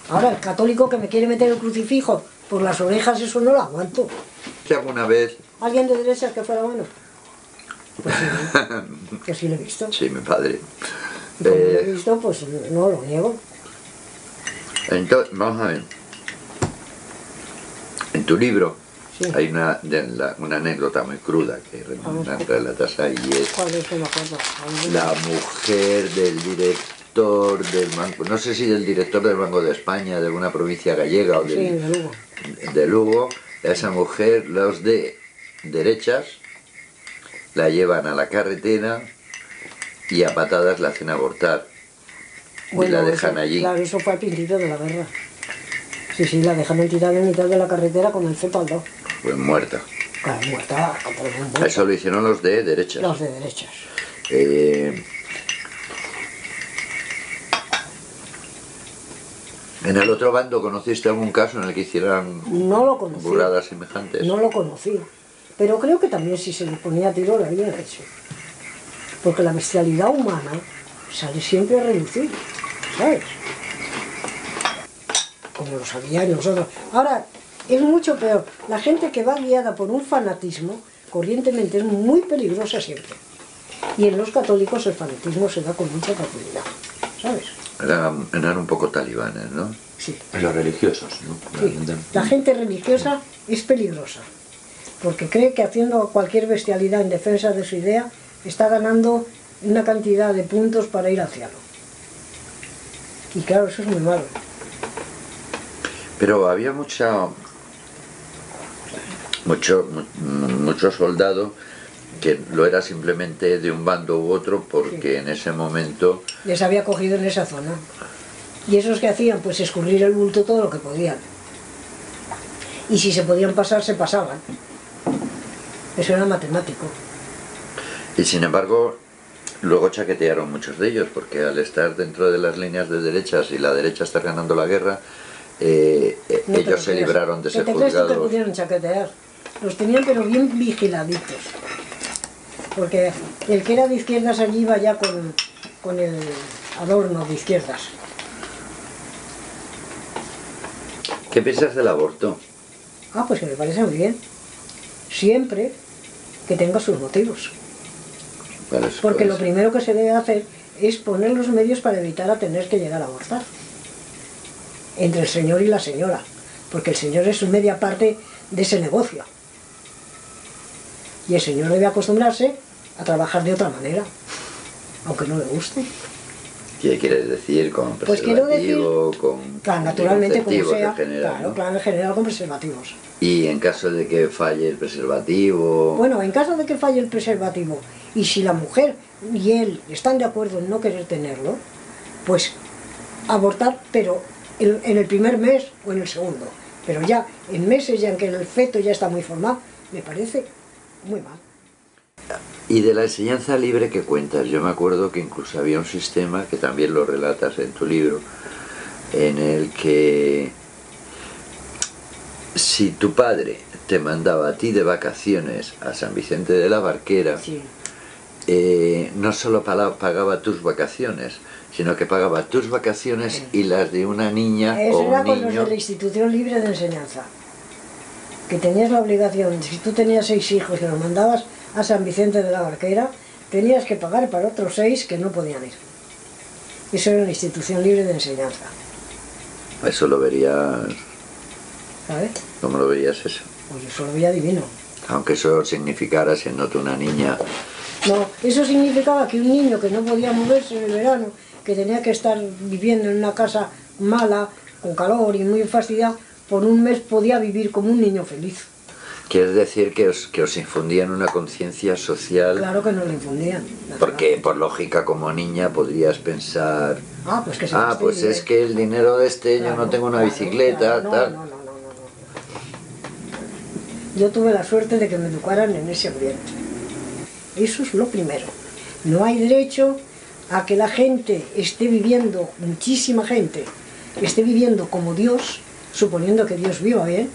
Ahora, el católico que me quiere meter el crucifijo por las orejas, eso no lo aguanto. Que alguna vez, ¿Alguien de derechas que fuera bueno? Pues sí, [laughs] que sí lo he visto. sí, mi padre. Como lo he Eh, visto, pues no lo niego. entonces, vamos a ver. En tu libro Sí. hay una, de la- una anécdota muy cruda que relatas ahí. Es ¿Cuál es? No me acuerdo. la mujer del director del banco, no sé si del director del Banco de España, de alguna provincia gallega o Sí, del- de Lugo. esa mujer, los de derechas, la llevan a la carretera y a patadas la hacen abortar. y la dejan eso- allí. Claro, eso fue al principio de la guerra. Sí, sí, la dejaron tirada en mitad de la carretera con el feto al lado. Pues muerta. Claro, muerta, muerto. Eso lo hicieron los de derechas. Los de derechas. Eh, ¿En el otro bando conociste algún caso en el que hicieran No lo conocí. burradas semejantes? No lo conocí. Pero creo que también si se le ponía a tiro lo habían hecho. Porque la bestialidad humana sale siempre a relucir, ¿sabes? Como lo sabían nosotros. Ahora, es mucho peor. La gente que va guiada por un fanatismo, corrientemente es muy peligrosa siempre. Y en los católicos el fanatismo se da con mucha facilidad, ¿sabes? Eran, eran un poco talibanes, ¿no? Sí. Los religiosos, ¿no? Sí, la gente religiosa es peligrosa, porque cree que haciendo cualquier bestialidad en defensa de su idea está ganando una cantidad de puntos para ir al cielo. Y claro, eso es muy malo. Pero había mucha mucho, mu- mucho soldado que lo era simplemente de un bando u otro porque en ese momento Les había cogido en esa zona. Y esos que hacían, pues escurrir el bulto todo lo que podían. Y si se podían pasar, se pasaban. Eso era matemático. y sin embargo luego chaquetearon muchos de ellos porque al estar dentro de las líneas de derechas y la derecha está ganando la guerra eh, eh, No ellos lo se libraron de ¿Qué ser tú que juzgados pudieron chaquetear? Los tenían pero bien vigiladitos. Porque el que era de izquierdas allí iba ya con, con el adorno de izquierdas. ¿qué piensas del aborto? Ah, pues que me parece muy bien. Siempre que tenga sus motivos. Porque lo primero que se debe hacer es poner los medios para evitar a tener que llegar a abortar. Entre el señor y la señora. Porque el señor es media parte de ese negocio. Y el señor debe acostumbrarse a trabajar de otra manera. Aunque no le guste. ¿Qué quieres decir con Pues quiero decir- preservativo, con Claro, naturalmente como sea. en general, claro, ¿no? claro, en general con preservativos. Y en caso de que falle el preservativo, Bueno, en caso de que falle el preservativo y si la mujer y él están de acuerdo en no querer tenerlo, pues abortar, pero en, en el primer mes o en el segundo. Pero ya en meses ya en que el feto ya está muy formado, me parece muy mal. Y de la enseñanza libre que cuentas, yo me acuerdo que incluso había un sistema, que también lo relatas en tu libro, en el que si tu padre te mandaba a ti de vacaciones a San Vicente de la Barquera, Sí. eh, no solo pagaba tus vacaciones, sino que pagaba tus vacaciones y las de una niña Eso o era un con los niño. de la institución libre de enseñanza. Que tenías la obligación, si tú tenías seis hijos y los mandabas a San Vicente de la Barquera, tenías que pagar para otros seis que no podían ir. Eso era la institución libre de enseñanza. Eso lo verías, ¿Sabes? ¿cómo lo verías eso? Pues eso lo veía divino. Aunque eso significara, siendo una niña, No, eso significaba que un niño que no podía moverse en el verano, que tenía que estar viviendo en una casa mala, con calor y muy fastidiado, por un mes podía vivir como un niño feliz. Quiere decir que os, que os infundían una conciencia social, Claro que no le infundían. porque por lógica como niña podrías pensar, Ah, pues que se ah, pues es que el dinero de este yo no Claro, tengo una claro, bicicleta, claro, no, tal. No, no, no, no, no. Yo tuve la suerte de que me educaran en ese ambiente. Eso es lo primero. No hay derecho a que la gente esté viviendo, muchísima gente, esté viviendo como Dios, suponiendo que Dios viva bien.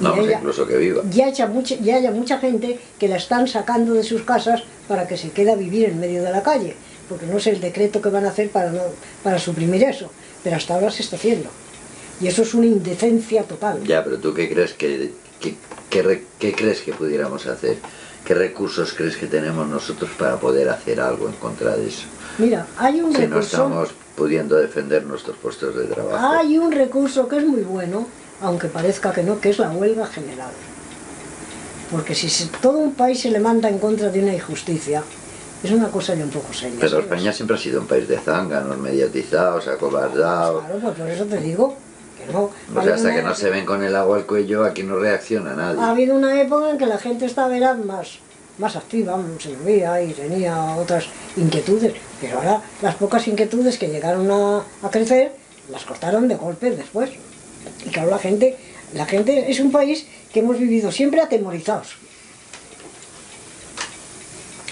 Vamos, haya- incluso que viva. y haya, mucha, haya mucha gente que la están sacando de sus casas para que se quede a vivir en medio de la calle, porque no es el decreto que van a hacer para, no- para suprimir eso, pero hasta ahora se está haciendo. Y eso es una indecencia total. Ya, pero tú qué crees que, crees que pudiéramos hacer? ¿Qué recursos crees que tenemos nosotros para poder hacer algo en contra de eso? Mira, hay un Si no recurso, estamos pudiendo defender nuestros puestos de trabajo. hay un recurso que es muy bueno, aunque parezca que no, que es la huelga general. Porque si todo un país se le manda en contra de una injusticia, es una cosa ya un poco seria. Pero. España siempre ha sido un país de zánganos, mediatizados, acobardados. Claro, pues por eso te digo que no. O Ha sea, habido hasta que no se ven con el agua al cuello, aquí no reacciona Ha nadie. habido una época en que la gente estaba era más, más activa, se movía y tenía otras inquietudes, pero ahora las pocas inquietudes que llegaron a, a crecer las cortaron de golpe después. Y claro, la gente, la gente es un país que hemos vivido siempre atemorizados.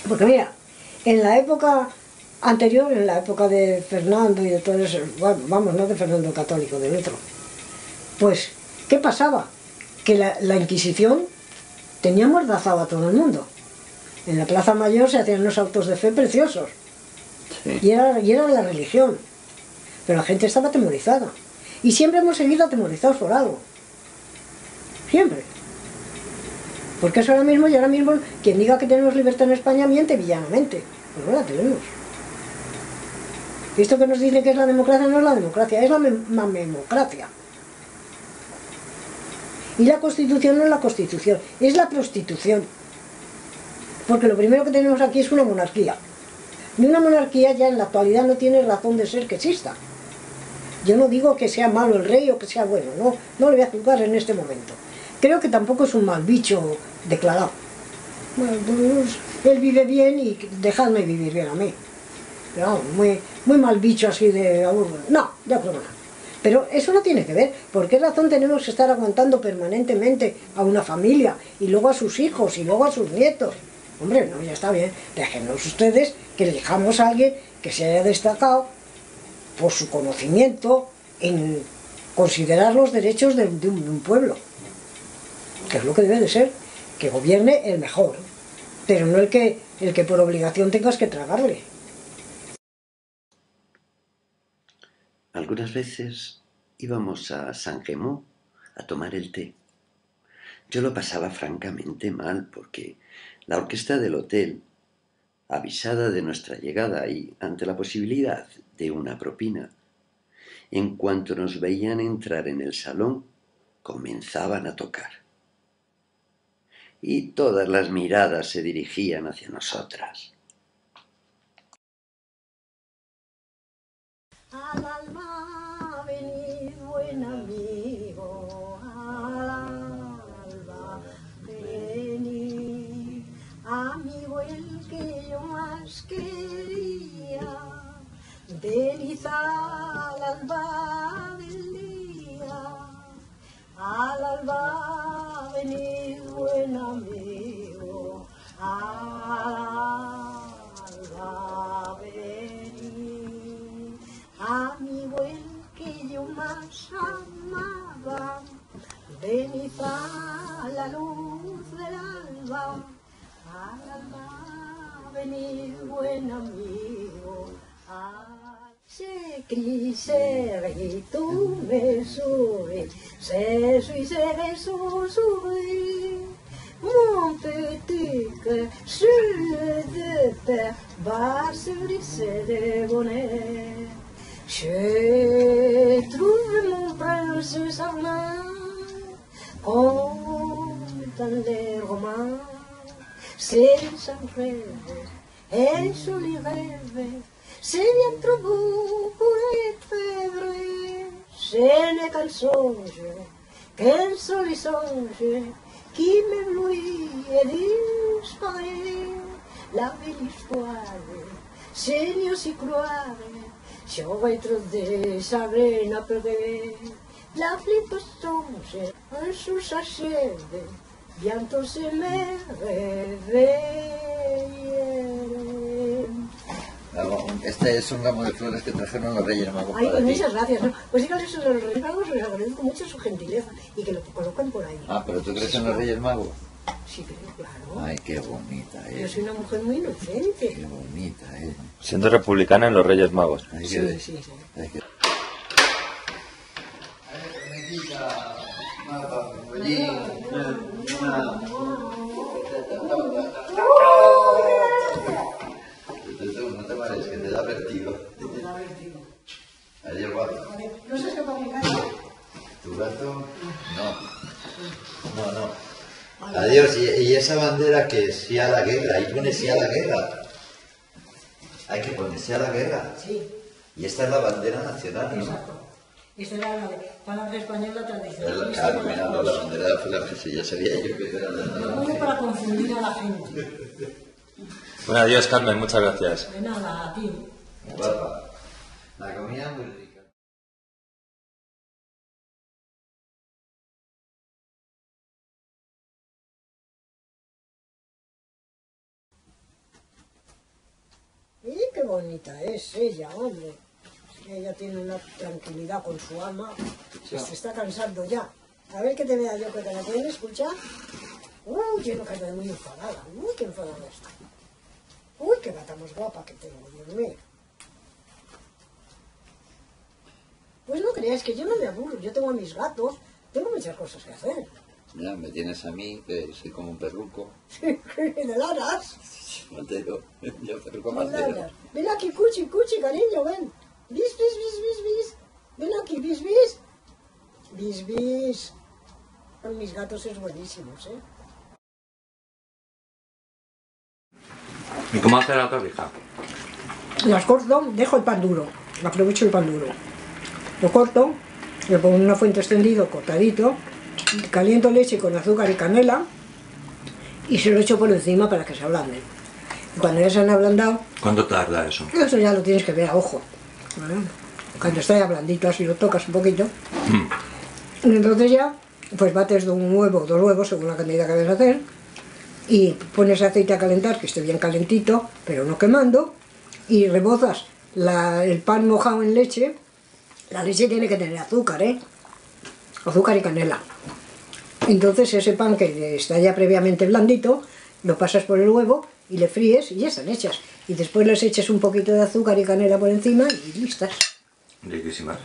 Porque mira, en la época anterior, en la época de Fernando y de todo eso, bueno, vamos, no de Fernando el Católico, del otro, pues, ¿qué pasaba? Que la, la Inquisición tenía mordazado a todo el mundo. En la Plaza Mayor se hacían unos autos de fe preciosos. Sí. Y era, y era la religión. Pero la gente estaba atemorizada. Y siempre hemos seguido atemorizados por algo. Siempre. Porque eso ahora mismo, y ahora mismo, quien diga que tenemos libertad en España miente villanamente. Pues no la tenemos. Esto que nos dicen que es la democracia no es la democracia, es la mem- memocracia. Y la constitución no es la constitución, es la prostitución. Porque lo primero que tenemos aquí es una monarquía. Y una monarquía ya en la actualidad no tiene razón de ser que exista. Yo no digo que sea malo el rey o que sea bueno, no, no le voy a juzgar en este momento. Creo que tampoco es un mal bicho declarado. Bueno, pues, él vive bien y dejadme vivir bien a mí. Pero muy, muy mal bicho así de... No, ya creo que. Pero eso no tiene que ver. ¿Por qué razón tenemos que estar aguantando permanentemente a una familia y luego a sus hijos y luego a sus nietos? Hombre, no, ya está bien. Déjenos ustedes que elijamos a alguien que se haya destacado por su conocimiento en considerar los derechos de, un, pueblo. Que es lo que debe de ser. Que gobierne el mejor. Pero no el que, el que por obligación tengas que tragarle. Algunas veces íbamos a San Gemó a tomar el té. Yo lo pasaba francamente mal porque la orquesta del hotel, avisada de nuestra llegada y ante la posibilidad de una propina, en cuanto nos veían entrar en el salón, comenzaban a tocar. Y todas las miradas se dirigían hacia nosotras. Venid al alba del día, al alba venid, buen amigo, al alba amigo el que yo más amaba, venid a la luz del alba, al alba venid buen amigo, c'est cri, c'est et tout me souris, c'est suis, c'est souris. Mon petit cœur sur pères va se brisser de bonheur. Je trouve mon prince sans main, comme dans les romans. C'est un rêve, et joli rêve, Sevilla trovò pure febbre, se ne canzone, che il sole sorge, chi me lui ed ispare, la velisquare, segno si croare, yo voy tras de esa arena perder, la flipo estonce, en su sacerde, llanto se me revele. Este es un ramo de flores que trajeron los Reyes Magos. Ay, pues muchas gracias. ¿no? Pues sí, que eso los Reyes Magos les agradezco mucho su gentileza y que lo colocan por ahí. Ah, pero tú crees en los Reyes Magos. Sí, pero claro. Ay, qué bonita es. Yo soy una mujer muy inocente. Qué bonita es. Siendo republicana en los Reyes Magos. sí, sí, sí. que... No pares, que te da vertigo. Te da vertigo. Ayer guapo. ¿No se escapa mi gato? ¿Tu gato? No. No, no. Adiós. ¿Y, esa bandera que es sí a la guerra? Ahí pone sí a la guerra. Hay que ponerse a la guerra. Sí. Y esta es la bandera nacional, ¿no? Exacto. Esta era la palabra española tradicional. Claro, mira, la bandera de Falange, sí, ya sabía yo que era la para confundir a la gente. Bueno, adiós, Carmen, muchas gracias. De nada, a ti. Guapa. La comida muy rica. qué bonita es ella, hombre. Ella tiene una tranquilidad con su alma. Se está cansando ya. A ver que te vea yo que te la pueden escuchar. Uy, quiero que muy enfadada. Uy, qué enfadada está. Uy, qué gata más guapa que tengo, Dios mío. Pues no creáis que yo no me aburro. Yo tengo a mis gatos. Tengo muchas cosas que hacer. Ya, me tienes a mí, que soy como un perruco. [laughs] de laras. Mateo, [laughs] yo perruco Mateo. Ven aquí, cuchi, cuchi, cariño, ven. Bis, bis, bis, bis, bis. Ven aquí, bis, bis. Bis, bis. Con mis gatos es buenísimos, ¿eh? ¿Y cómo hace la torrija? Las corto, dejo el pan duro. Aprovecho el pan duro. Lo corto, le pongo en una fuente extendido, cortadito, caliento leche con azúcar y canela y se lo echo por encima para que se ablanden. Y cuando ya se han ablandado, ¿Cuánto tarda eso? eso ya lo tienes que ver a ojo. ¿vale? Cuando está ya blandito, así lo tocas un poquito. Y entonces ya, pues bates de un huevo, dos huevos, según la cantidad que vayas a hacer. Y pones aceite a calentar, que esté bien calentito, pero no quemando. Y rebozas el pan mojado en leche. La leche tiene que tener azúcar, ¿eh? Azúcar y canela. Entonces ese pan que está ya previamente blandito, lo pasas por el huevo y le fríes y ya están hechas. Y después les eches un poquito de azúcar y canela por encima y listas. Riquísimas.